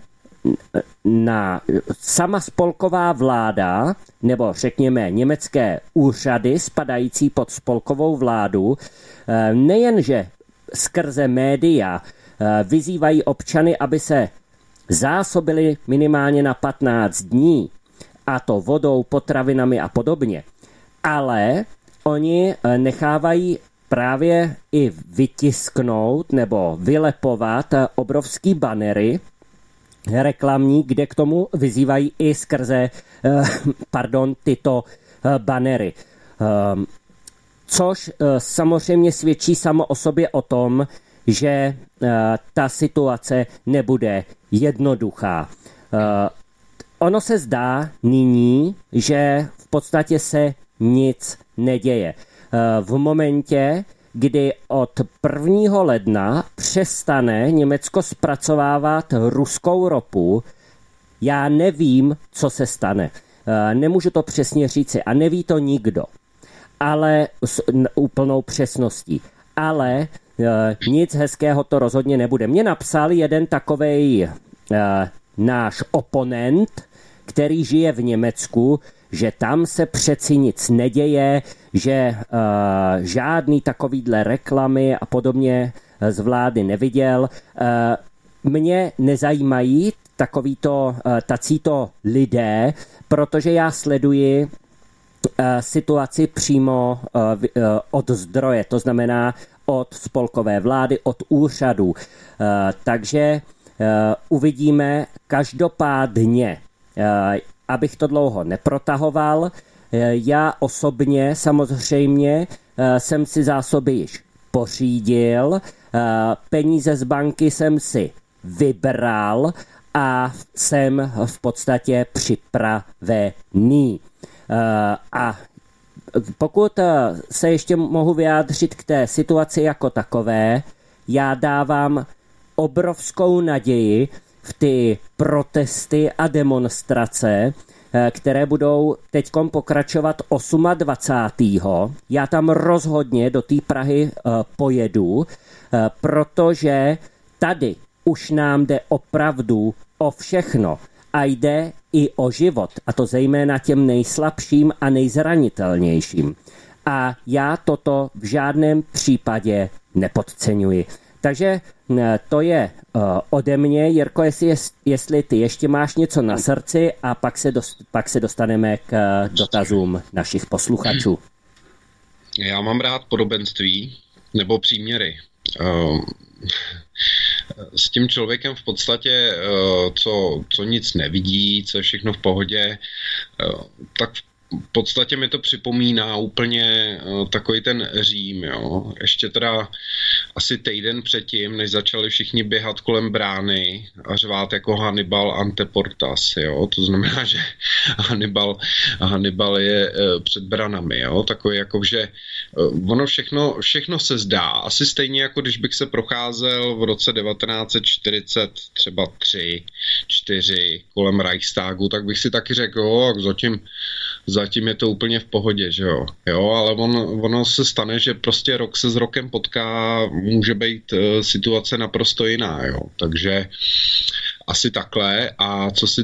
na sama spolková vláda, nebo řekněme německé úřady spadající pod spolkovou vládu, nejenže skrze média vyzývají občany, aby se zásobili minimálně na 15 dní, a to vodou, potravinami a podobně. Ale oni eh, nechávají právě i vytisknout nebo vylepovat eh, obrovský banery reklamní, kde k tomu vyzývají i skrze eh, pardon, tyto banery. Ehm, což samozřejmě svědčí samo o sobě o tom, že ta situace nebude jednoduchá. Ono se zdá nyní, že v podstatě se nic neděje. Eh, v momentě, kdy od 1. ledna přestane Německo zpracovávat ruskou ropu, já nevím, co se stane. Eh, nemůžu to přesně říci a neví to nikdo, ale s úplnou přesností. Ale eh, nic hezkého to rozhodně nebude. Mě napsal jeden takovej náš oponent, který žije v Německu, že tam se přeci nic neděje, že uh, žádný takovýhle reklamy a podobně z vlády neviděl. Uh, mě nezajímají takovýto, uh, tacíto lidé, protože já sleduji situaci přímo od zdroje, to znamená od spolkové vlády, od úřadů. Takže uvidíme každopádně Eh, abych to dlouho neprotahoval, eh, já osobně samozřejmě eh, jsem si zásoby již pořídil, peníze z banky jsem si vybral a jsem v podstatě připravený. A pokud se ještě mohu vyjádřit k té situaci jako takové, já dávám obrovskou naději, v ty protesty a demonstrace, eh, které budou teď pokračovat 28. Já tam rozhodně do té Prahy eh, pojedu, eh, protože tady už nám jde opravdu o všechno a jde i o život, a to zejména těm nejslabším a nejzranitelnějším. A já toto v žádném případě nepodceňuji. Takže to je ode mě. Jirko, jestli, jestli ty ještě máš něco na srdci a pak se, dost, pak se dostaneme k dotazům našich posluchačů. Já mám rád podobenství nebo příměry. S tím člověkem v podstatě, co, co nic nevidí, co je všechno v pohodě, tak v v podstatě mi to připomíná úplně uh, takový ten Řím, jo. Ještě teda asi týden předtím, než začali všichni běhat kolem brány a řvát jako Hannibal Anteportas, jo. To znamená, že Hannibal, Hannibal je uh, před branami, jo. Takový jako, že uh, ono všechno, všechno se zdá. Asi stejně jako když bych se procházel v roce 1940 třeba 3, 4 kolem Reichstagu, tak bych si taky řekl, jo, zatím zatím je to úplně v pohodě, že jo. Jo, ale on, ono se stane, že prostě rok se s rokem potká, může být uh, situace naprosto jiná, jo. Takže asi takhle a co se,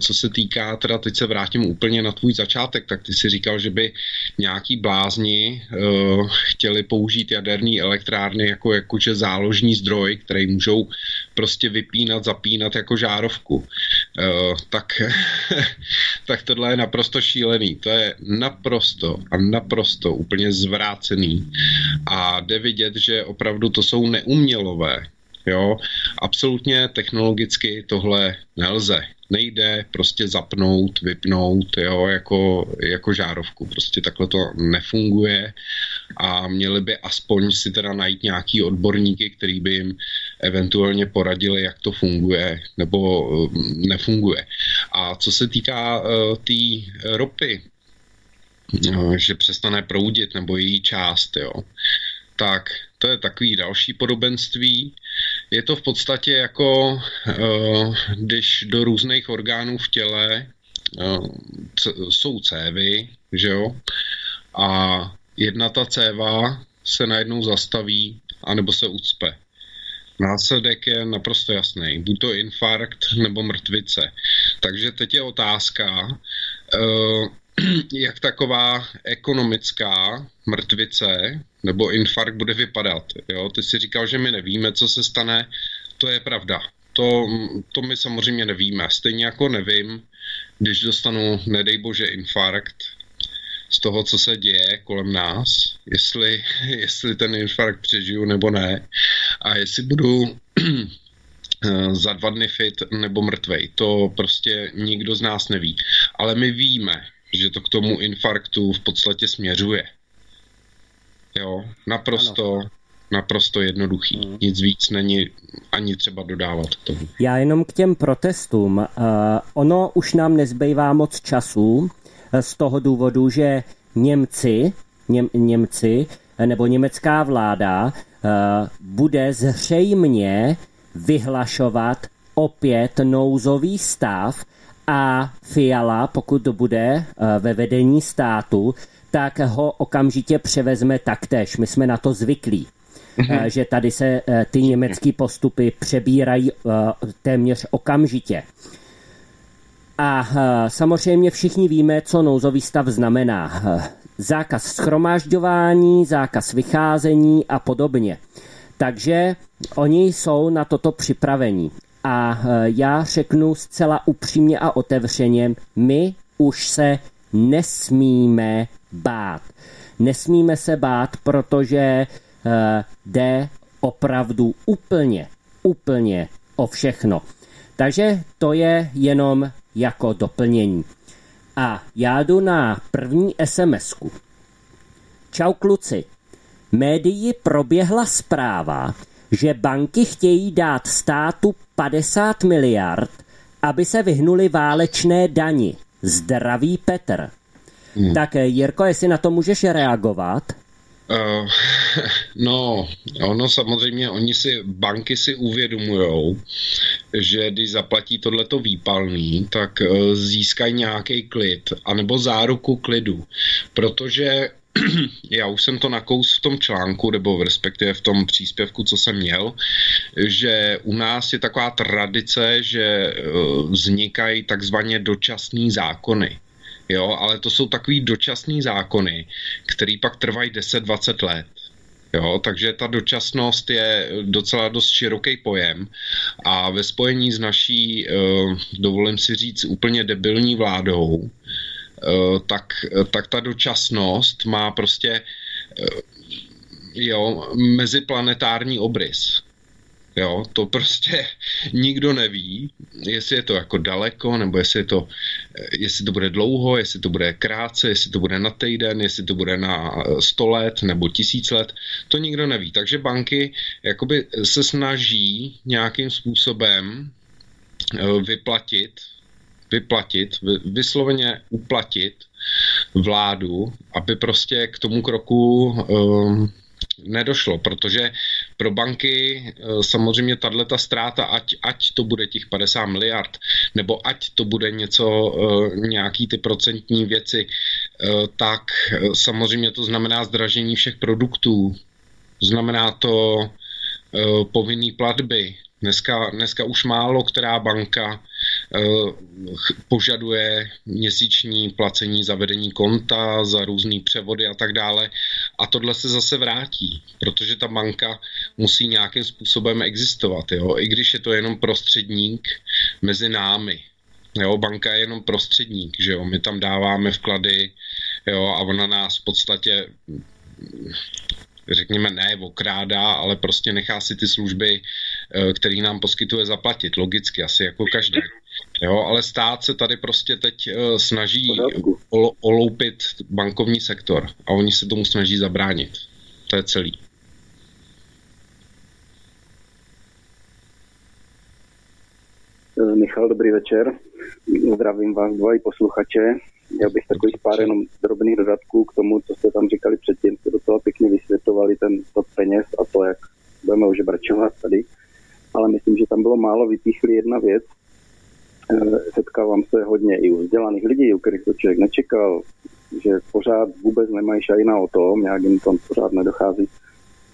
co se týká, teda teď se vrátím úplně na tvůj začátek, tak ty si říkal, že by nějaký blázni uh, chtěli použít jaderný elektrárny jako jakože záložní zdroj, který můžou prostě vypínat, zapínat jako žárovku. Uh, tak, tak tohle je naprosto šílený. To je naprosto a naprosto úplně zvrácený a jde vidět, že opravdu to jsou neumělové Jo, absolutně technologicky tohle nelze. Nejde prostě zapnout, vypnout, jo, jako, jako žárovku. Prostě takhle to nefunguje a měli by aspoň si teda najít nějaký odborníky, který by jim eventuálně poradili, jak to funguje nebo mm, nefunguje. A co se týká uh, té tý ropy, uh, že přestane proudit nebo její část, jo, tak to je takový další podobenství. Je to v podstatě jako, uh, když do různých orgánů v těle c- jsou cévy, že jo, a jedna ta céva se najednou zastaví, anebo se ucpe. Následek je naprosto jasný. Buď to infarkt nebo mrtvice. Takže teď je otázka, uh, jak taková ekonomická mrtvice nebo infarkt bude vypadat. Jo? Ty si říkal, že my nevíme, co se stane. To je pravda. To, to my samozřejmě nevíme. Stejně jako nevím, když dostanu, nedej bože, infarkt z toho, co se děje kolem nás, jestli, jestli ten infarkt přežiju nebo ne a jestli budu za dva dny fit nebo mrtvej. To prostě nikdo z nás neví. Ale my víme, že to k tomu infarktu v podstatě směřuje. Jo, naprosto, ano. naprosto jednoduchý. Hmm. Nic víc není ani třeba dodávat k tomu. Já jenom k těm protestům. Uh, ono už nám nezbývá moc času eh, z toho důvodu, že Němci, Něm, Němci eh, nebo německá vláda uh, bude zřejmě vyhlašovat opět nouzový stav a Fiala, pokud to bude ve vedení státu, tak ho okamžitě převezme taktéž. My jsme na to zvyklí. Mm-hmm. že tady se eh, ty německé postupy přebírají eh, téměř okamžitě. A samozřejmě všichni víme, co nouzový stav znamená. Zákaz schromážďování, zákaz vycházení a podobně. Takže oni jsou na toto připravení. A já řeknu zcela upřímně a otevřeně, my už se nesmíme bát. Nesmíme se bát, protože uh, jde opravdu úplně, úplně o všechno. Takže to je jenom jako doplnění. A já jdu na první sms -ku. Čau kluci. Médii proběhla zpráva, že banky chtějí dát státu 50 miliard, aby se vyhnuli válečné dani. Zdraví Petr. Hmm. Tak eh, Jirko, jestli na to můžeš reagovat? Uh, no, ono samozřejmě, oni si, banky si uvědomujou, že když zaplatí tohleto výpalný, tak uh, získají nějaký klid, anebo záruku klidu, protože já už jsem to nakous v tom článku, nebo v respektive v tom příspěvku, co jsem měl, že u nás je taková tradice, že eh, vznikají takzvaně dočasný zákony. Jo, ale to jsou takový dočasný zákony, který pak trvají 10-20 let. Jo, takže ta dočasnost je docela dost široký pojem a ve spojení s naší, eh, dovolím si říct, úplně debilní vládou, tak, tak ta dočasnost má prostě eh, jo, meziplanetární obrys. Jo, to prostě nikdo neví, jestli je to jako daleko, nebo jestli, je to, jestli to bude dlouho, jestli to bude krátce, jestli to bude na týden, jestli to bude na 100 let nebo tisíc let, to nikdo neví. Takže banky jakoby se snaží nějakým způsobem eh, vyplatit, vyplatit, vysloveně uplatit vládu, aby prostě k tomu kroku um, nedošlo, protože pro banky eh, samozřejmě tahle ta ztráta, ať, ať to bude těch 50 miliard, nebo ať to bude něco, eh, nějaký ty procentní věci, eh, tak samozřejmě to znamená zdražení všech produktů, znamená to povinný platby, Dneska, dneska už málo která banka požaduje měsíční placení za vedení konta, za různé převody a tak dále. A tohle se zase vrátí, protože ta banka musí nějakým způsobem existovat. Jo? I když je to jenom prostředník mezi námi. Jo, banka je jenom prostředník, že jo, my tam dáváme vklady, jo, a ona nás v podstatě řekněme, ne okrádá, ale prostě nechá si ty služby, eh, který nám poskytuje, zaplatit. Logicky, asi jako každý. Jo, ale stát se tady prostě teď eh, snaží oloupit bankovní sektor a oni se tomu snaží zabránit. To je celý. Eh, Michal, dobrý večer. Zdravím vás dva i posluchače. Měl bych takových pár jenom drobných dodatků k tomu, co jste tam říkali předtím. Jste docela pěkně vysvětlovali ten tok peněz a to, jak budeme už bračovat tady. Ale myslím, že tam bylo málo vypíchli jedna věc. Eh, setkávám se hodně i u vzdělaných lidí, u kterých to člověk nečekal, že pořád vůbec nemají šajna o tom, nějak jim tam pořád nedochází,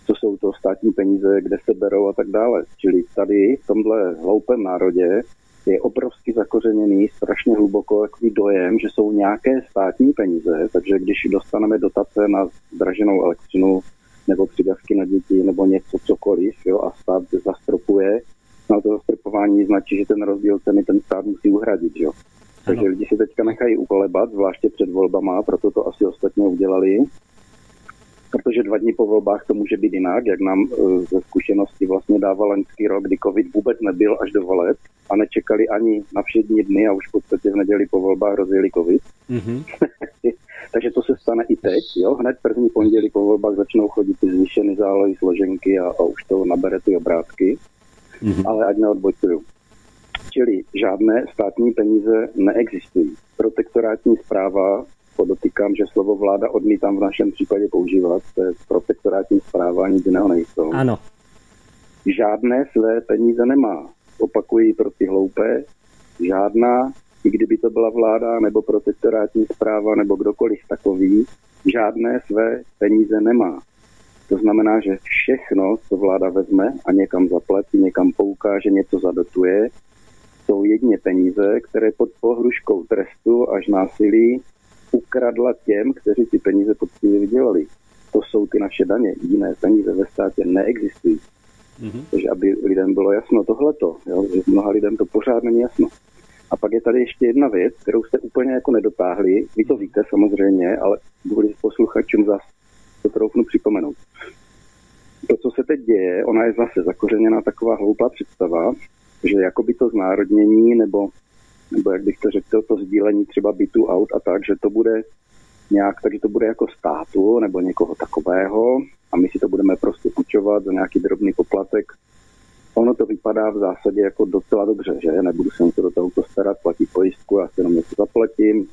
co jsou to státní peníze, kde se berou a tak dále. Čili tady v tomhle hloupém národě je obrovsky zakořeněný, strašně hluboko takový dojem, že jsou nějaké státní peníze, takže když dostaneme dotace na zdraženou elektřinu nebo přidavky na děti nebo něco cokoliv jo, a stát zastropuje, na to zastropování značí, že ten rozdíl ceny ten stát musí uhradit. Jo. Takže lidi si teďka nechají ukolebat, zvláště před volbama, proto to asi ostatně udělali protože dva dny po volbách to může být jinak, jak nám e, ze zkušenosti vlastně dával loňský rok, kdy covid vůbec nebyl až do voleb a nečekali ani na všední dny a už v podstatě v neděli po volbách rozjeli covid. Mm-hmm. Takže to se stane i teď, jo? hned první pondělí po volbách začnou chodit ty zvýšené zálohy, složenky a, a už to nabere ty obrátky, mm-hmm. ale ať neodbojtuju. Čili žádné státní peníze neexistují. Protektorátní zpráva podotýkám, že slovo vláda odmítám v našem případě používat, to je protektorátní zpráva, nic jiného nejsou. Ano. Žádné své peníze nemá. Opakuji pro ty hloupé, žádná, i kdyby to byla vláda nebo protektorátní zpráva nebo kdokoliv takový, žádné své peníze nemá. To znamená, že všechno, co vláda vezme a někam zaplatí, někam poukáže, něco zadotuje, jsou jedně peníze, které pod pohruškou trestu až násilí ukradla těm, kteří ty peníze poctivě vydělali. To jsou ty naše daně. Jiné peníze ve státě neexistují. Mm-hmm. Takže aby lidem bylo jasno tohleto, jo, že mnoha lidem to pořád není jasno. A pak je tady ještě jedna věc, kterou jste úplně jako nedotáhli. Vy to víte samozřejmě, ale kvůli posluchačům zase to troufnu připomenout. To, co se teď děje, ona je zase zakořeněná taková hloupá představa, že jakoby to znárodnění nebo nebo jak bych to řekl, to sdílení třeba bytu, aut a tak, že to bude nějak, takže to bude jako státu nebo někoho takového a my si to budeme prostě půjčovat za nějaký drobný poplatek. Ono to vypadá v zásadě jako docela dobře, že nebudu se to do toho starat, platit pojistku, já si jenom něco zaplatím,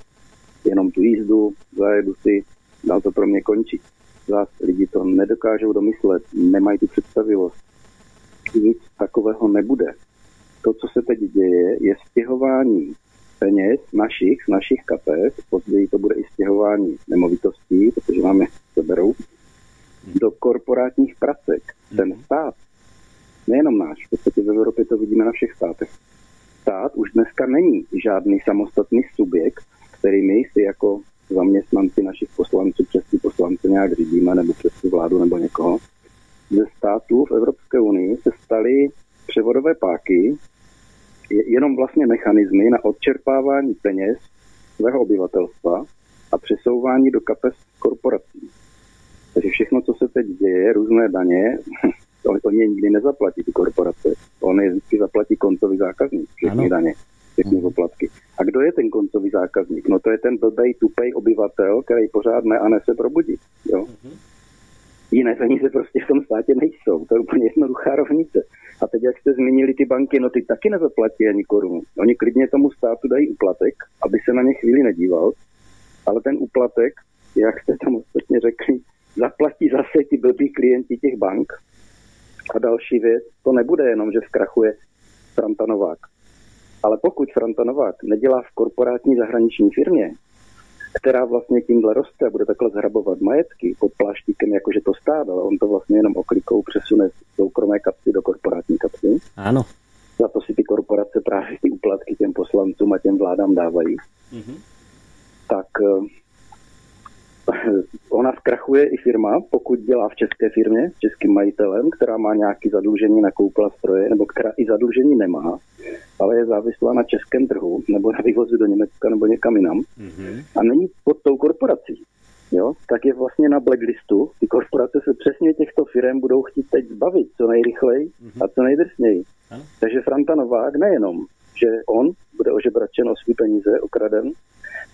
jenom tu jízdu, zajedu si, dál to pro mě končí. Zás lidi to nedokážou domyslet, nemají tu představivost. Nic takového nebude to, co se teď děje, je stěhování peněz našich, z našich kapes, později to bude i stěhování nemovitostí, protože nám je seberou, do korporátních pracek. Ten stát, nejenom náš, v podstatě v Evropě to vidíme na všech státech. Stát už dneska není žádný samostatný subjekt, který my si jako zaměstnanci našich poslanců přes ty poslance nějak řídíme, nebo přes tu vládu nebo někoho. Ze států v Evropské unii se staly převodové páky, jenom vlastně mechanismy na odčerpávání peněz svého obyvatelstva a přesouvání do kapes korporací. Takže všechno, co se teď děje, různé daně, oni je nikdy nezaplatí, ty korporace. On je vždycky zaplatí koncový zákazník, všechny ano. daně, všechny poplatky. A kdo je ten koncový zákazník? No to je ten blbej, tupej obyvatel, který pořád ne a nese probudit. Jo? Uh-huh. Jiné peníze prostě v tom státě nejsou. To je úplně jednoduchá rovnice. A teď, jak jste zmínili ty banky, no ty taky nezaplatí ani korunu. Oni klidně tomu státu dají úplatek, aby se na ně chvíli nedíval, ale ten úplatek, jak jste tam ostatně řekli, zaplatí zase ti blbí klienti těch bank. A další věc, to nebude jenom, že zkrachuje Franta Novák. Ale pokud Franta Novák nedělá v korporátní zahraniční firmě, která vlastně tímhle roste a bude takhle zhrabovat majetky pod pláštíkem, jakože to stát, ale on to vlastně jenom oklikou přesune z soukromé kapsy do korporátní kapsy. Ano. Za to si ty korporace právě ty úplatky těm poslancům a těm vládám dávají. Mm-hmm. Tak eh, ona zkrachuje i firma, pokud dělá v české firmě s českým majitelem, která má nějaké zadlužení, nakoupila stroje, nebo která i zadlužení nemá, ale je závislá na českém trhu, nebo na vývozu do Německa, nebo někam jinam, mm-hmm. a není pod tou korporací. Jo, tak je vlastně na blacklistu. Ty korporace se přesně těchto firm budou chtít teď zbavit co nejrychleji mm-hmm. a co nejdrsněji. Takže Franta Novák nejenom, že on bude ožebračen o svý peníze, okraden,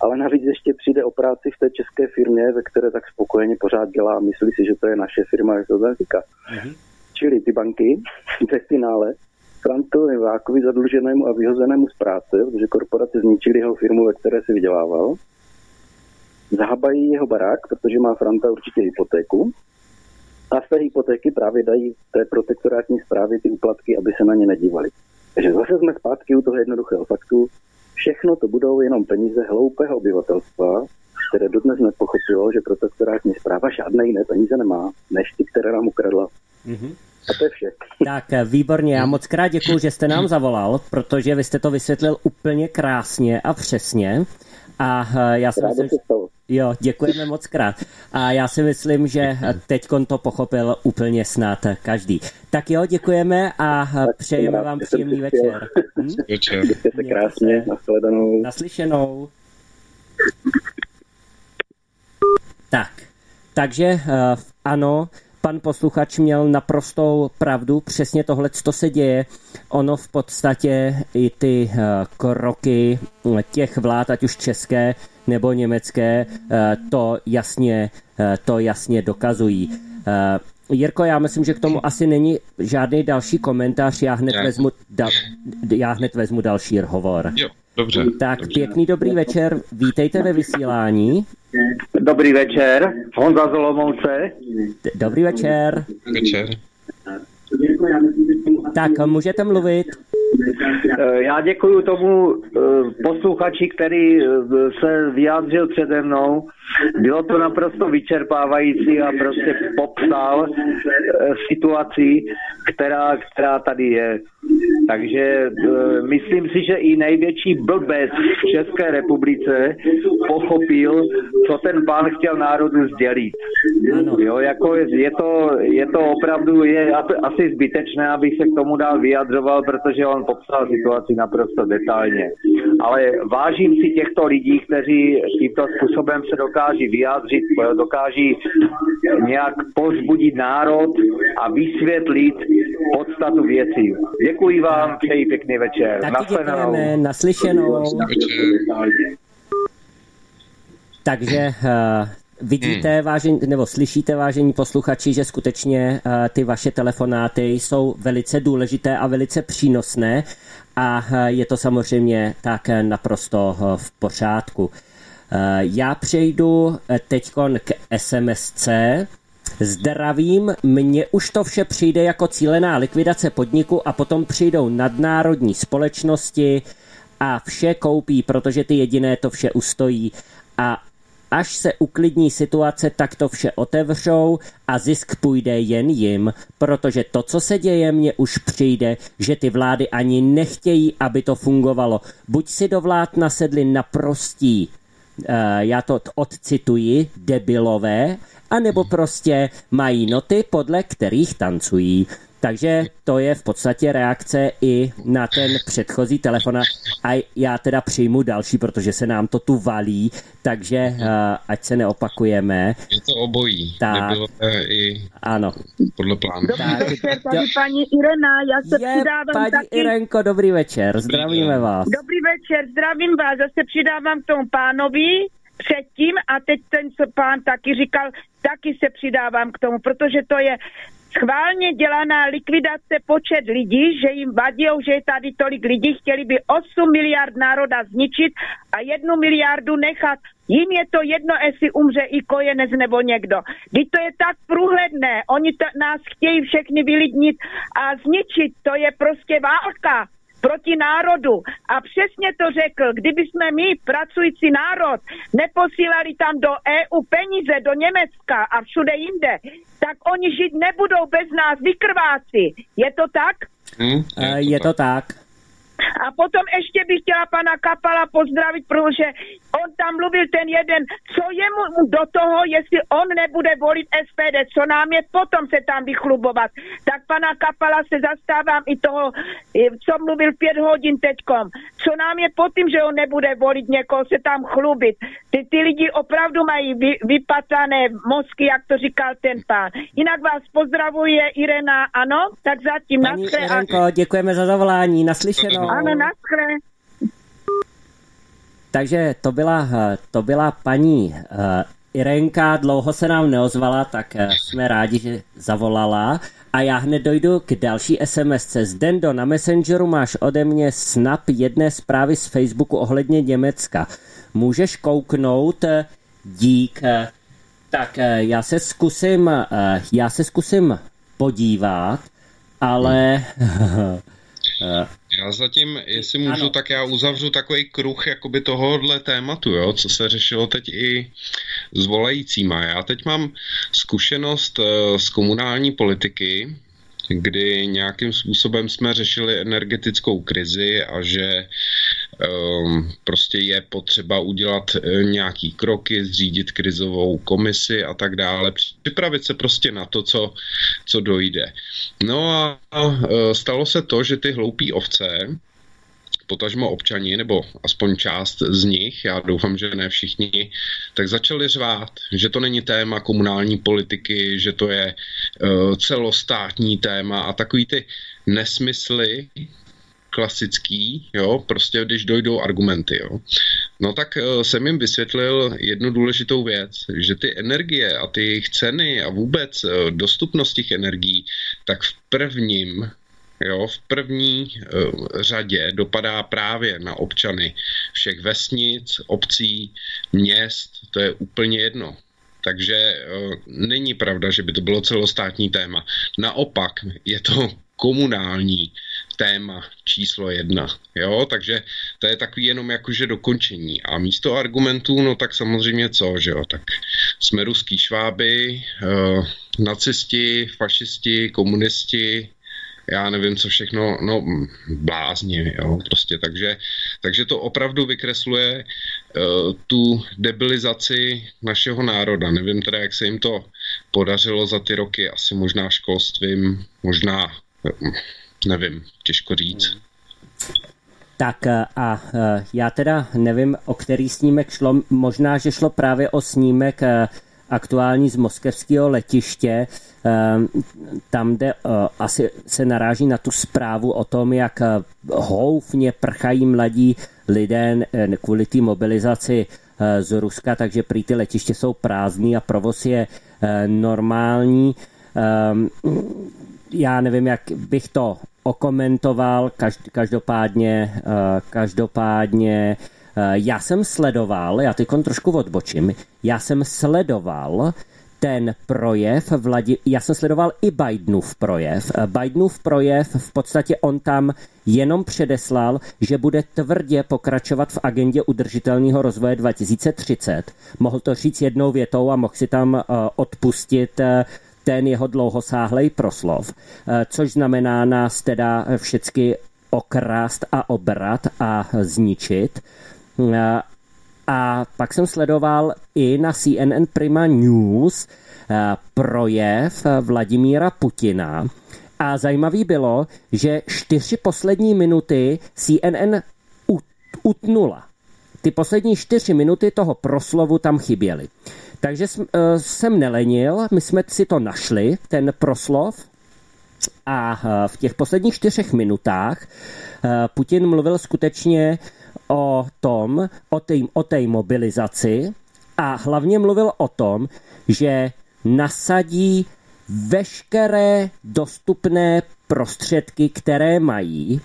ale navíc ještě přijde o práci v té české firmě, ve které tak spokojeně pořád dělá a myslí si, že to je naše firma, jak to říká. Mm-hmm. Čili ty banky ve finále Frantovi Vákovi zadluženému a vyhozenému z práce, protože korporace zničili jeho firmu, ve které si vydělával, zahabají jeho barák, protože má Franta určitě hypotéku, a z té hypotéky právě dají té protektorátní zprávy ty úplatky, aby se na ně nedívali. Takže zase jsme zpátky u toho jednoduchého faktu, Všechno to budou jenom peníze hloupého obyvatelstva, které dodnes nepochopilo, že protektorátní zpráva žádné jiné peníze nemá, než ty, které nám ukradla. Mm-hmm. A to je vše. Tak, výborně, já moc krát děkuji, že jste nám zavolal, protože vy jste to vysvětlil úplně krásně a přesně. A eh, já si myslím, jo, děkujeme moc krát. A já si myslím, že teď to pochopil úplně snad každý. Tak jo, děkujeme a tak přejeme vám příjemný večer. Hm? Večer. se krásně, nashledanou. Naslyšenou. Tak, takže ano, pan posluchač měl naprostou pravdu, přesně tohle, co se děje. Ono v podstatě i ty uh, kroky těch vlád, ať už české nebo německé, uh, to jasně, uh, to jasně dokazují. Jirko, já myslím, že k tomu asi není žádný další komentář, já hned, vezmu, da, já hned vezmu další hovor. Jo, dobře. Tak dobře. pěkný dobrý večer, vítejte ve vysílání. Dobrý večer, Honza Zolomouce. Dobrý večer. Večer. Tak, můžete mluvit. Eh, já děkuji tomu eh, posluchači, který eh, se vyjádřil přede mnou. Bylo to naprosto vyčerpávající a prostě popsal situaci, která, která tady je. Takže myslím si, že i největší blbec v České republice pochopil, co ten pán chtěl národu sdělit. Jo, jako je, je, to, je to opravdu je asi zbytečné, abych se k tomu dál vyjadřoval, protože on popsal situaci naprosto detailně. Ale vážím si těchto lidí, kteří tímto způsobem se dokáží vyjádřit, dokáží nějak pozbudit národ a vysvětlit podstatu věcí. Děkuji vám, přeji pěkný večer. Taky děkujeme, naslyšenou. Takže uh, Vidíte, hmm. vážení, nebo slyšíte, vážení posluchači, že skutečně uh, ty vaše telefonáty jsou velice důležité a velice přínosné a uh, je to samozřejmě tak naprosto uh, v pořádku. Uh, já přejdu uh, teď k SMSC. Zdravím, mně už to vše přijde jako cílená likvidace podniku a potom přijdou nadnárodní společnosti a vše koupí, protože ty jediné to vše ustojí a až se uklidní situace, tak to vše otevřou a zisk půjde jen jim, protože to, co se děje, mně už přijde, že ty vlády ani nechtějí, aby to fungovalo. Buď si do vlád nasedli naprostí, uh, já to odcituji, debilové, anebo prostě mají noty, podle kterých tancují. Takže to je v podstatě reakce i na ten předchozí telefon. A já teda přijmu další, protože se nám to tu valí, takže uh, ať se neopakujeme. Je to obojí. Tak, Nebylo i ano. podle plánu. Dobrý tak, večer, tady do... paní Irena, já se je, přidávám paní taky. Irenko, dobrý večer, zdravíme vás. Dobrý večer, zdravím vás, zase přidávám k tomu pánovi předtím a teď ten pán taky říkal, taky se přidávám k tomu, protože to je schválně dělaná likvidace počet lidí, že jim vadí, že je tady tolik lidí, chtěli by 8 miliard národa zničit a jednu miliardu nechat. Jim je to jedno, jestli umře i kojenec nebo někdo. Když to je tak průhledné, oni to, nás chtějí všechny vylidnit a zničit, to je prostě válka proti národu. A přesně to řekl, kdyby jsme my, pracující národ, neposílali tam do EU peníze, do Německa a všude jinde, tak oni žít nebudou bez nás, vykrváci. Je to tak? Hmm, je, to je to tak. A potom ještě bych chtěla pana Kapala pozdravit, protože on tam mluvil ten jeden, co je mu do toho, jestli on nebude volit SPD, co nám je potom se tam vychlubovat. Tak pana Kapala se zastávám i toho, co mluvil pět hodin teďkom. Co nám je po tím, že on nebude volit někoho se tam chlubit. Ty, ty lidi opravdu mají vy, vypatané mozky, jak to říkal ten pán. Jinak vás pozdravuje Irena, ano? Tak zatím Paní Irenko, a... děkujeme za zavolání, naslyšenou. Ano, naschle. Takže to byla, to byla paní uh, Irenka, dlouho se nám neozvala, tak uh, jsme rádi, že zavolala. A já hned dojdu k další SMS. Zdendo, na Messengeru máš ode mě snap jedné zprávy z Facebooku ohledně Německa. Můžeš kouknout, eh, dík. Tak já se zkusím, já se zkusím podívat, ale Já zatím, jestli můžu, ano. tak já uzavřu takový kruh jakoby tohohle tématu, jo, co se řešilo teď i s volajícíma. Já teď mám zkušenost uh, z komunální politiky, kdy nějakým způsobem jsme řešili energetickou krizi a že prostě je potřeba udělat uh, nějaký kroky, zřídit krizovou komisi a tak dále, připravit se prostě na to, co, co dojde. No a uh, stalo se to, že ty hloupí ovce, potažmo občani, nebo aspoň část z nich, já doufám, že ne všichni, tak začali řvát, že to není téma komunální politiky, že to je uh, celostátní téma a takový ty nesmysly, klasický, jo, prostě když dojdou argumenty, jo. No tak uh, jsem jim vysvětlil jednu důležitou věc, že ty energie a ty jejich ceny a vůbec uh, dostupnost těch energií, tak v prvním jo, v první uh, řadě dopadá právě na občany všech vesnic, obcí, měst, to je úplně jedno. Takže uh, není pravda, že by to bylo celostátní téma. Naopak je to komunální téma číslo jedna. Jo, takže to je takový jenom jakože dokončení. A místo argumentů, no tak samozřejmě co, že jo, tak jsme ruský šváby, uh, nacisti, fašisti, komunisti, já nevím, co všechno, no blázni, jo, prostě, takže, takže to opravdu vykresluje uh, tu debilizaci našeho národa. Nevím teda, jak se jim to podařilo za ty roky, asi možná školstvím, možná, nevím, těžko říct. Tak eh, a eh, já teda nevím, o který snímek šlo, možná, že šlo právě o snímek aktuální z moskevského letiště, tam, kde eh, asi se naráží na tu zprávu o tom, jak eh, houfně prchají mladí lidé eh, kvůli té mobilizaci z Ruska, takže prý ty letiště jsou prázdný a provoz je normální. Ehm, já nevím, jak bych to okomentoval, každopádně, každopádně já jsem sledoval, já teď trošku odbočím, já jsem sledoval ten projev, Vladi, já jsem sledoval i Bidenův projev. Bidenův projev, v podstatě on tam jenom předeslal, že bude tvrdě pokračovat v agendě udržitelného rozvoje 2030. Mohl to říct jednou větou a mohl si tam odpustit ten jeho dlouhosáhlej proslov, uh, což znamená nás teda všechny okrást a obrat a zničit. A pak jsem sledoval i na CNN Prima News eh, projev Vladimíra Putina. A zajímavý bylo, že čtyři poslední minuty CNN utnula. Ty poslední čtyři minuty toho proslovu tam chyběly. Takže eh, jsem nelenil, my jsme si to našli, ten proslov, a eh, v těch posledních čtyřech minutách Putin mluvil skutečně o tom, o té o tej mobilizaci. A hlavně mluvil o tom, že nasadí veškeré dostupné prostředky, které mají,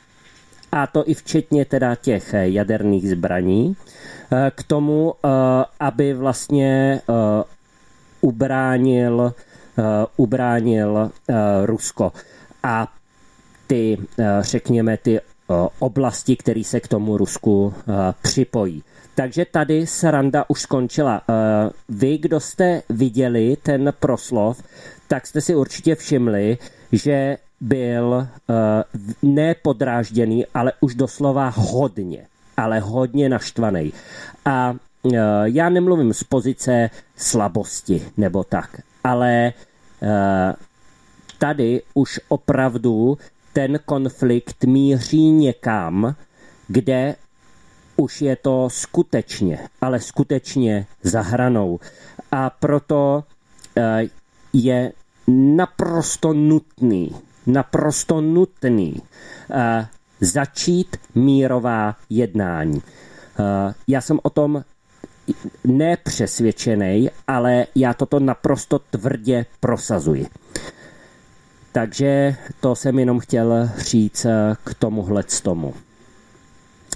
a to i včetně teda těch jaderných zbraní, eh, k tomu, eh, aby vlastně eh, ubránil, ubránil Rusko. A ty, řekněme, ty oblasti, které se k tomu Rusku připojí. Takže tady sranda už skončila. Vy, kdo jste viděli ten proslov, tak jste si určitě všimli, že byl nepodrážděný, ale už doslova hodně, ale hodně naštvaný. A já nemluvím z pozice slabosti nebo tak, ale tady už opravdu ten konflikt míří někam, kde už je to skutečně, ale skutečně za hranou. A proto eh, je naprosto nutný, naprosto nutný eh, začít mírová jednání. Eh, já jsem o tom nepřesvědčený, ale já toto naprosto tvrdě prosazuji. Takže to jsem jenom chtěl říct eh, k tomuhle tomu.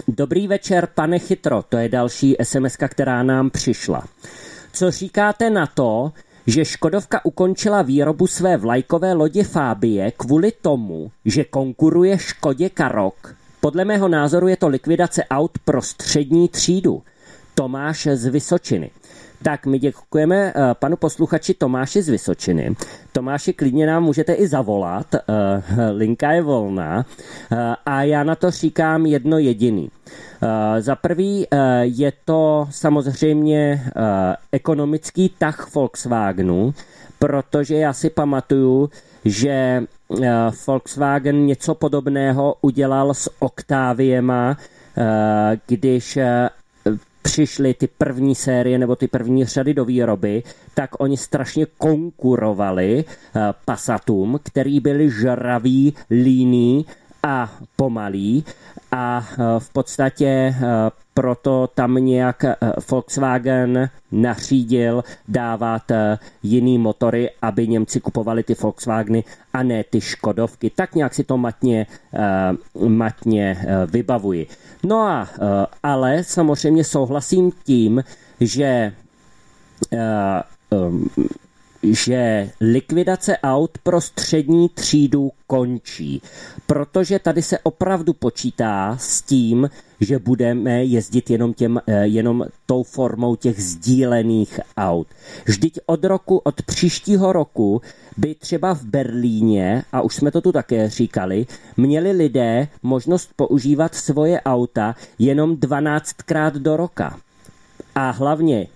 Dobrý večer, pane Chytro, to je další SMS, která nám přišla. Co říkáte na to, že Škodovka ukončila výrobu své vlajkové lodě Fábie kvůli tomu, že konkuruje Škodě Karok? Podle mého názoru je to likvidace aut pro střední třídu. Tomáš z Vysočiny. Tak my děkujeme eh, panu posluchači Tomáši z Vysočiny. Tomáši, klidně nám můžete i zavolat, eh, linka je volná eh, a já na to říkám jedno jediný. Za prvý je to samozřejmě ekonomický tah Volkswagenu, protože já si pamatuju, že Volkswagen něco podobného udělal s Octaviema, když přišly ty první série nebo ty první řady do výroby, tak oni strašně konkurovali uh, Passatům, který byli žraví, líní a pomalý. A uh, v podstatě uh, proto tam nějak Volkswagen nařídil dávat jiný motory, aby Němci kupovali ty Volkswageny a ne ty Škodovky. Tak nějak si to matně, matně vybavuji. No a eh, ale samozřejmě souhlasím tím, že eh, že likvidace aut pro střední třídu končí, protože tady se opravdu počítá s tím, že budeme jezdit jenom, těm, eh, jenom tou formou těch sdílených aut. Vždyť od roku, od příštího roku by třeba v Berlíně, a už jsme to tu také říkali, měli lidé možnost používat svoje auta jenom 12krát do roka. A hlavně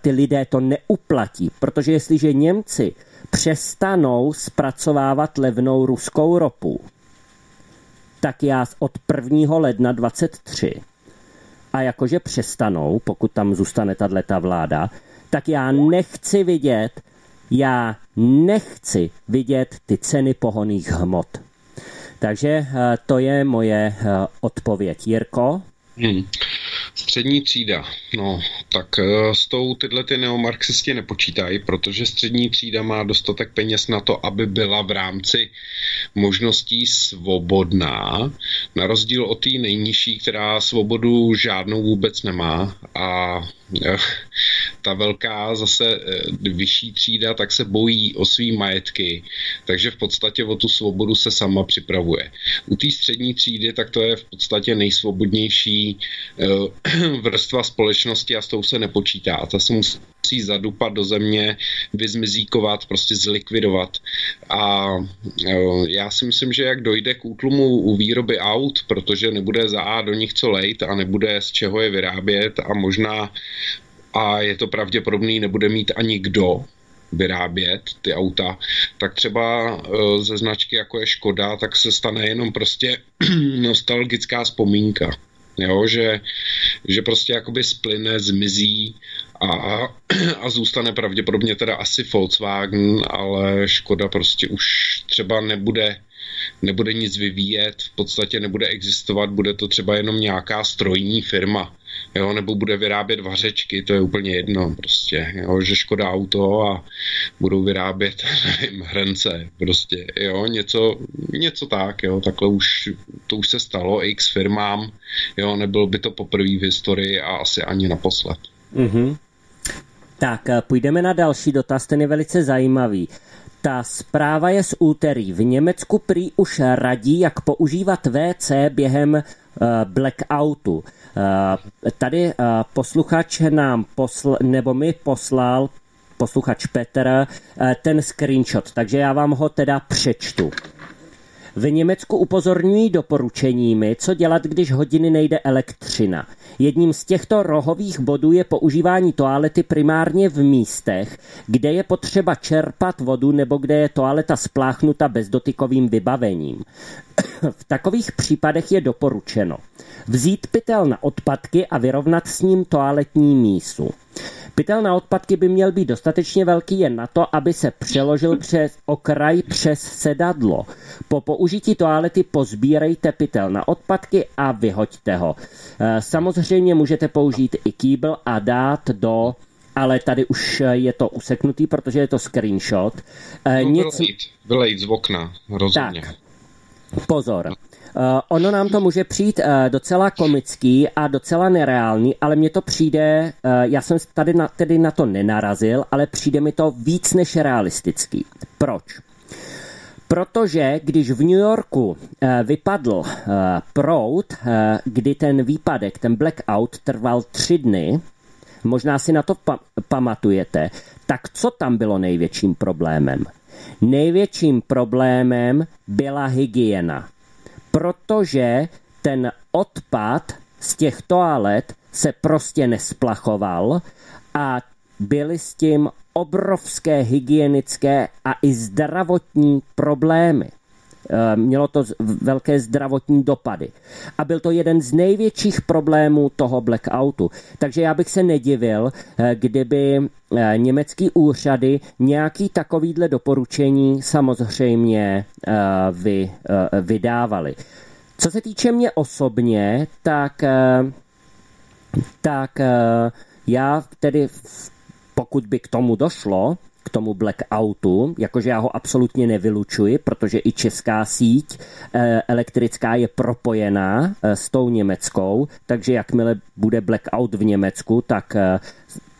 ty lidé to neuplatí, protože jestliže Němci přestanou zpracovávat levnou ruskou ropu, tak já od 1. ledna 23 a jakože přestanou, pokud tam zůstane tato vláda, tak já nechci vidět, já nechci vidět ty ceny pohoných hmot. Takže eh, to je moje eh, odpověď. Jirko? Hmm. Střední třída. No, tak eh, s tou tyhle ty neomarxisti nepočítají, protože střední třída má dostatek peněz na to, aby byla v rámci možností svobodná, na rozdíl od té nejnižší, která svobodu žádnou vůbec nemá a ta velká zase eh, vyšší třída, tak se bojí o svý majetky, takže v podstatě o tu svobodu se sama připravuje. U té střední třídy, tak to je v podstatě nejsvobodnější eh, vrstva společnosti a s tou se nepočítá. Ta se musí zadupat do země, vyzmizíkovat, prostě zlikvidovat. A eh, já si myslím, že jak dojde k útlumu u výroby aut, protože nebude za A do nich co lejt a nebude z čeho je vyrábět a možná a je to pravděpodobný, nebude mít ani kdo vyrábět ty auta, tak třeba eh, ze značky jako je Škoda, tak se stane jenom prostě nostalgická vzpomínka. Jo, že, že prostě jakoby splyne, zmizí a, a zůstane pravděpodobně teda asi Volkswagen, ale Škoda prostě už třeba nebude nebude nic vyvíjet, v podstatě nebude existovat, bude to třeba jenom nějaká strojní firma, jo, nebo bude vyrábět vařečky, to je úplně jedno prostě, jo, že Škoda auto a budou vyrábět, nevím, hrnce, prostě, jo, něco, něco tak, jo, takhle už, to už se stalo x firmám, jo, nebylo by to poprvé v historii a asi ani naposled. Mm-hmm. Tak, půjdeme na další dotaz, ten je velice zajímavý. Ta zpráva je z úterý. V Německu prý už radí, jak používat WC během uh, blackoutu. Uh, tady uh, posluchač nám posl, nebo mi poslal posluchač Petr uh, ten screenshot, takže já vám ho teda přečtu. V Německu upozorňují doporučeními, co dělat, když hodiny nejde elektřina. Jedním z těchto rohových bodů je používání toalety primárně v místech, kde je potřeba čerpat vodu nebo kde je toaleta spláchnuta bezdotykovým vybavením. v takových případech je doporučeno vzít pytel na odpadky a vyrovnat s ním toaletní mísu. Pytel na odpadky by měl být dostatečně velký jen na to, aby se přeložil přes okraj přes sedadlo. Po použití toalety pozbírejte pytel na odpadky a vyhoďte ho. Eh, samozřejmě můžete použít i kýbl a dát do ale tady už je to useknutý, protože je to screenshot. Eh, no, Nic... vylejt, vylejt z okna, rozhodně. Tak, pozor. Uh, ono nám to může přijít uh, docela komický a docela nereálný, ale mně to přijde, uh, já jsem tady na, tedy na to nenarazil, ale přijde mi to víc než realistický. Proč? Protože když v New Yorku vypadl prout, uh, kdy ten výpadek, ten blackout trval tři dny, možná si na to pa- pamatujete, tak co tam bylo největším problémem? Největším problémem byla hygiena protože ten odpad z těch toalet se prostě nesplachoval a byly s tím obrovské hygienické a i zdravotní problémy. Eh, mělo to velké zdravotní dopady. A byl to jeden z největších problémů toho blackoutu. Takže já bych se nedivil, eh, kdyby eh, německý úřady nějaký takovýhle doporučení samozřejmě vy, vydávali. Co se týče mě osobně, tak, tak já tedy pokud by k tomu došlo, k tomu blackoutu, jakože já ho absolutně nevylučuji, protože i česká síť eh, elektrická je propojená eh, s tou německou, takže jakmile bude blackout v Německu, tak eh,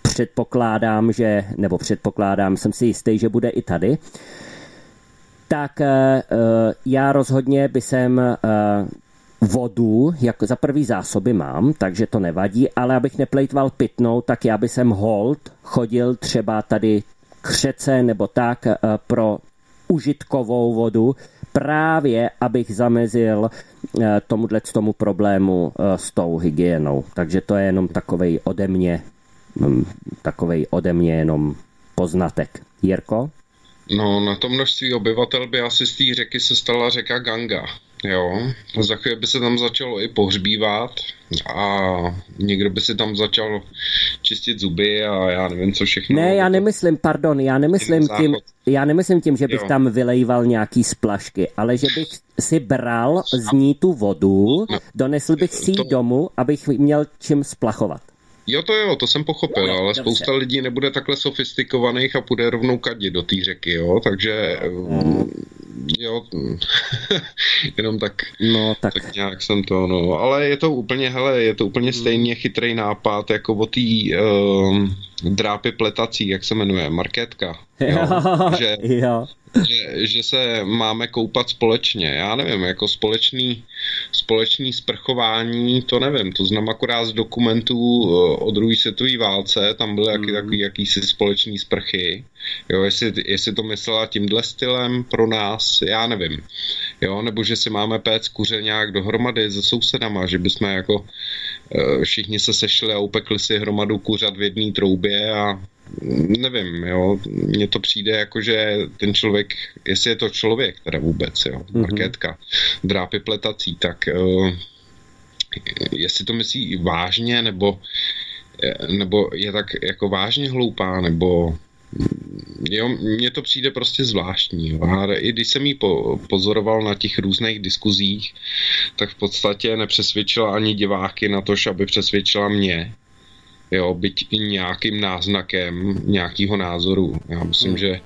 předpokládám, že, nebo předpokládám, jsem si jistý, že bude i tady, tak já rozhodně by jsem vodu, jako za prvý zásoby mám, takže to nevadí, ale abych neplejtval pitnou, tak já bych sem hold chodil třeba tady k řece nebo tak eh, pro užitkovou vodu, právě abych zamezil eh, tomuhle tomu problému eh, s tou hygienou. Takže to je jenom takovej ode mě, hm, takovej ode mě jenom poznatek. Jirko? No, na to množství obyvatel by asi z té řeky se stala řeka Ganga. Jo, za chvíli by se tam začalo i pohřbívat a někdo by si tam začal čistit zuby a já nevím, co všechno. Ne, já nemyslím, pardon, já nemyslím tím, já nemyslím tím, že bych jo. tam vylejval nějaký splašky, ale že bych si bral z ní tu vodu, no, donesl bych si ji to... domů, abych měl čím splachovat. Jo, to jo, to jsem pochopil, no, ale dobře. spousta lidí nebude takhle sofistikovaných a půjde rovnou kadit do té řeky, jo, takže mm. Jo, jenom tak, no, tak. tak nějak jsem to, no, ale je to úplně, hele, je to úplně hmm. stejně chytrý nápad, jako o té uh, drápy pletací, jak se jmenuje, marketka. Jo? že, jo. Že, že se máme koupat společně. Já nevím, jako společný, společný sprchování, to nevím, to znám akorát z dokumentů eh, o druhé světové válce, tam byly mm. takový jakýsi společný sprchy. Jo, jestli, jestli to myslela tímhle stylem pro nás, já nevím. Jo, nebo že si máme péct kuře nějak dohromady se sousedama, že bychom jako eh, všichni se sešli a upekli si hromadu kuřat v jedné troubě a nevím, jo, mně to přijde jako, že ten člověk, jestli je to člověk teda vůbec, jo, mm-hmm. marketka, drápy pletací, tak uh, jestli to myslí vážně, nebo, eh, nebo je tak jako vážně hloupá, nebo jo, mně to přijde prostě zvláštní. Jo. A i když jsem jí po, pozoroval na těch různých diskuzích, tak v podstatě nepřesvědčila ani diváky na to, aby přesvědčila mě jo, byť i nějakým náznakem nějakého názoru. Já myslím, hmm. že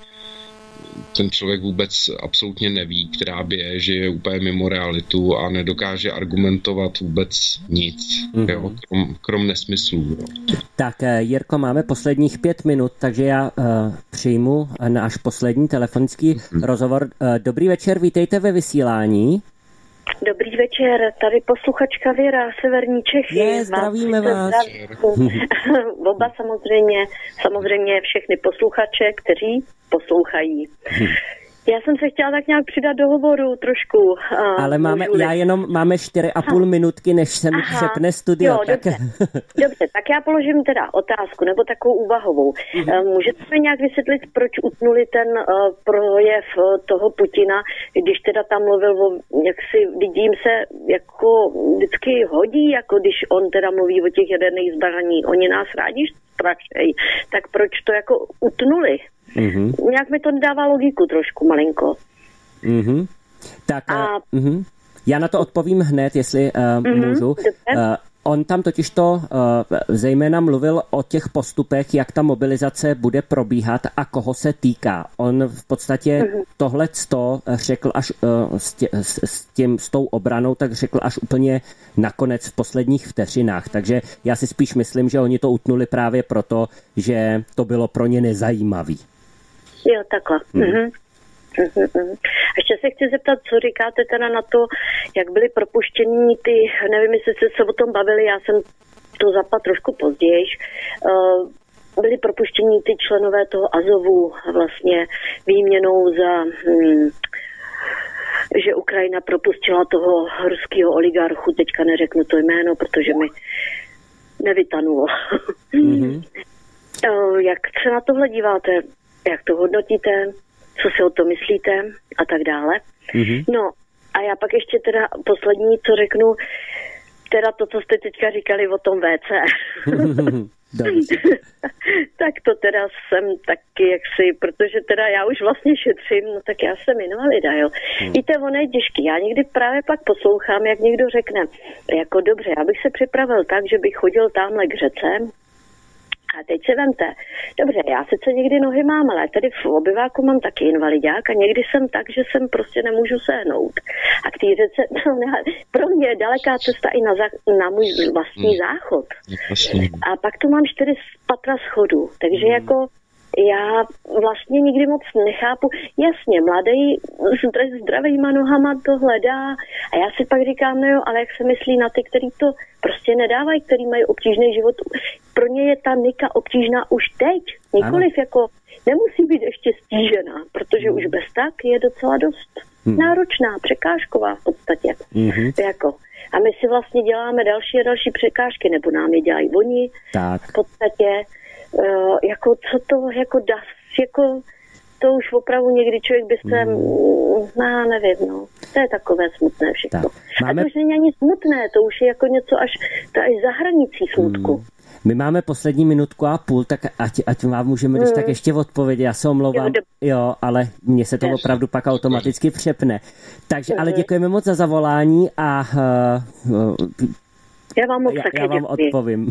ten člověk vůbec absolutně neví, která by je, že je úplně mimo realitu a nedokáže argumentovat vůbec nic, mm-hmm. jo, krom, krom nesmyslů. Jo. Tak eh, Jirko, máme posledních pět minut, takže já uh, přijmu náš poslední telefonický mm-hmm. rozhovor. Uh, dobrý večer, vítejte ve vysílání. Dobrý večer, tady posluchačka Věra, Severní Čechy. Je, zdravíme vás. Oba samozřejmě, samozřejmě všechny posluchače, kteří poslouchají. Já jsem se chtěla tak nějak přidat do hovoru trošku. Uh, Ale máme, já jenom máme 4,5 minutky, než se mi přepne studio. Jo, tak... Dobře. dobře, tak já položím teda otázku, nebo takovou úvahovou. Uh, můžete mi nějak vysvětlit, proč utnuli ten uh, projev toho Putina, když teda tam mluvil o, jak si vidím se, jako vždycky hodí, jako když on teda mluví o těch jaderných zbraní. Oni nás rádi strašej. Tak proč to jako utnuli? Mm-hmm. Nějak mi to nedává logiku trošku malinko. Mm-hmm. Tak a... uh, já na to odpovím hned, jestli uh, mm-hmm. můžu. Uh, On tam totiž to uh, zejména mluvil o těch postupech, jak ta mobilizace bude probíhat a koho se týká. On v podstatě mm-hmm. tohle řekl až uh, s, tě, s, s, tím, s tou obranou, tak řekl až úplně nakonec v posledních vteřinách. Takže já si spíš myslím, že oni to utnuli právě proto, že to bylo pro ně nezajímavý. Jo, takhle. Hmm. Mm-hmm. Ještě se chci zeptat, co říkáte teda na to, jak byly propuštění ty, nevím, jestli jste se o tom bavili, já jsem to zapad trošku později, uh, byly propuštění ty členové toho Azovu vlastně výměnou za hmm, že Ukrajina propustila toho ruského oligarchu, teďka neřeknu to jméno, protože mi nevytanulo. Mm-hmm. Jak se na tohle díváte? Jak to hodnotíte? Co si o to myslíte a tak dále. Mm-hmm. No a já pak ještě teda poslední, co řeknu, teda to, co jste teďka říkali o tom WC. tak to teda jsem taky jaksi, protože teda já už vlastně šetřím, no tak já jsem invalida, jo. Hmm. Víte, ono je těžký. Já někdy právě pak poslouchám, jak někdo řekne, jako dobře, já bych se připravil tak, že bych chodil tamhle k řece, a teď se vemte, dobře, já sice někdy nohy mám, ale tady v obyváku mám taky invalidák a někdy jsem tak, že jsem prostě nemůžu sehnout. A k té řece, no, pro mě je daleká cesta i na, za, na můj vlastní hmm. záchod. A pak tu mám čtyři patra schodů, takže hmm. jako já vlastně nikdy moc nechápu. Jasně, mladý s zdravýma nohama to hledá a já si pak říkám, no jo, ale jak se myslí na ty, kteří to prostě nedávají, který mají obtížný život. Pro ně je ta Nika obtížná už teď, nikoliv ano. jako nemusí být ještě stížená, protože už bez tak je docela dost hmm. náročná, překážková v podstatě. Hmm. Jako. A my si vlastně děláme další a další překážky, nebo nám je dělají oni. Tak. V podstatě uh, jako co to jako dá, jako to už opravdu někdy člověk by se, mm. no, nevím, no. To je takové smutné všechno. Tak. Máme... A to už není ani smutné, to už je jako něco až, to až za hranicí smutku. Mm. My máme poslední minutku a půl, tak ať, ať vám můžeme, když mm. tak ještě odpovědět. Já se omlouvám, jo, jo ale mně se to opravdu pak automaticky přepne. Takže, ale děkujeme moc za zavolání a uh, já vám moc já, také já vám děkuji. odpovím.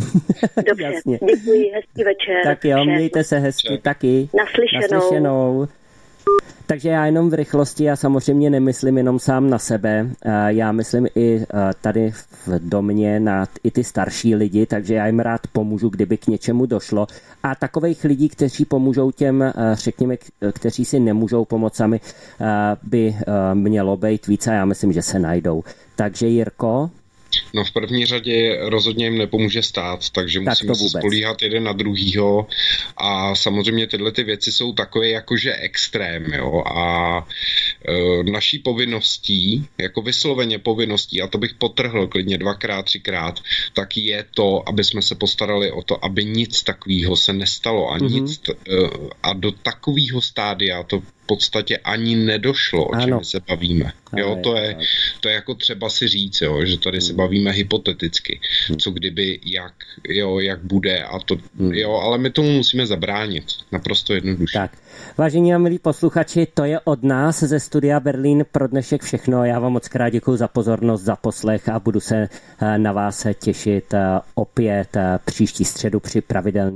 Dobře, Jasně. děkuji, hezký večer. Tak jo, mějte se hezky taky. Naslyšenou. Naslyšenou. Takže já jenom v rychlosti, já samozřejmě nemyslím jenom sám na sebe, já myslím i tady v domě na i ty starší lidi, takže já jim rád pomůžu, kdyby k něčemu došlo. A takových lidí, kteří pomůžou těm, řekněme, kteří si nemůžou pomoct sami, by mělo být více a já myslím, že se najdou. Takže Jirko? No v první řadě rozhodně jim nepomůže stát, takže tak musíme se spolíhat jeden na druhýho. A samozřejmě tyhle ty věci jsou takové jakože extrém, jo, a e, naší povinností, jako vysloveně povinností, a to bych potrhl klidně dvakrát, třikrát, tak je to, aby jsme se postarali o to, aby nic takového se nestalo a mm-hmm. nic, e, a do takového stádia to podstatě ani nedošlo, o čem se bavíme. Jo, to je, to je jako třeba si říct, jo, že tady se hmm. bavíme hypoteticky, hmm. co kdyby, jak, jo, jak bude a to, hmm. jo, ale my tomu musíme zabránit, naprosto jednoduše. Tak. Vážení a milí posluchači, to je od nás ze studia Berlín pro dnešek všechno. Já vám moc krát děkuji za pozornost, za poslech a budu se eh, na vás těšit eh, opět eh, příští středu při pravidelný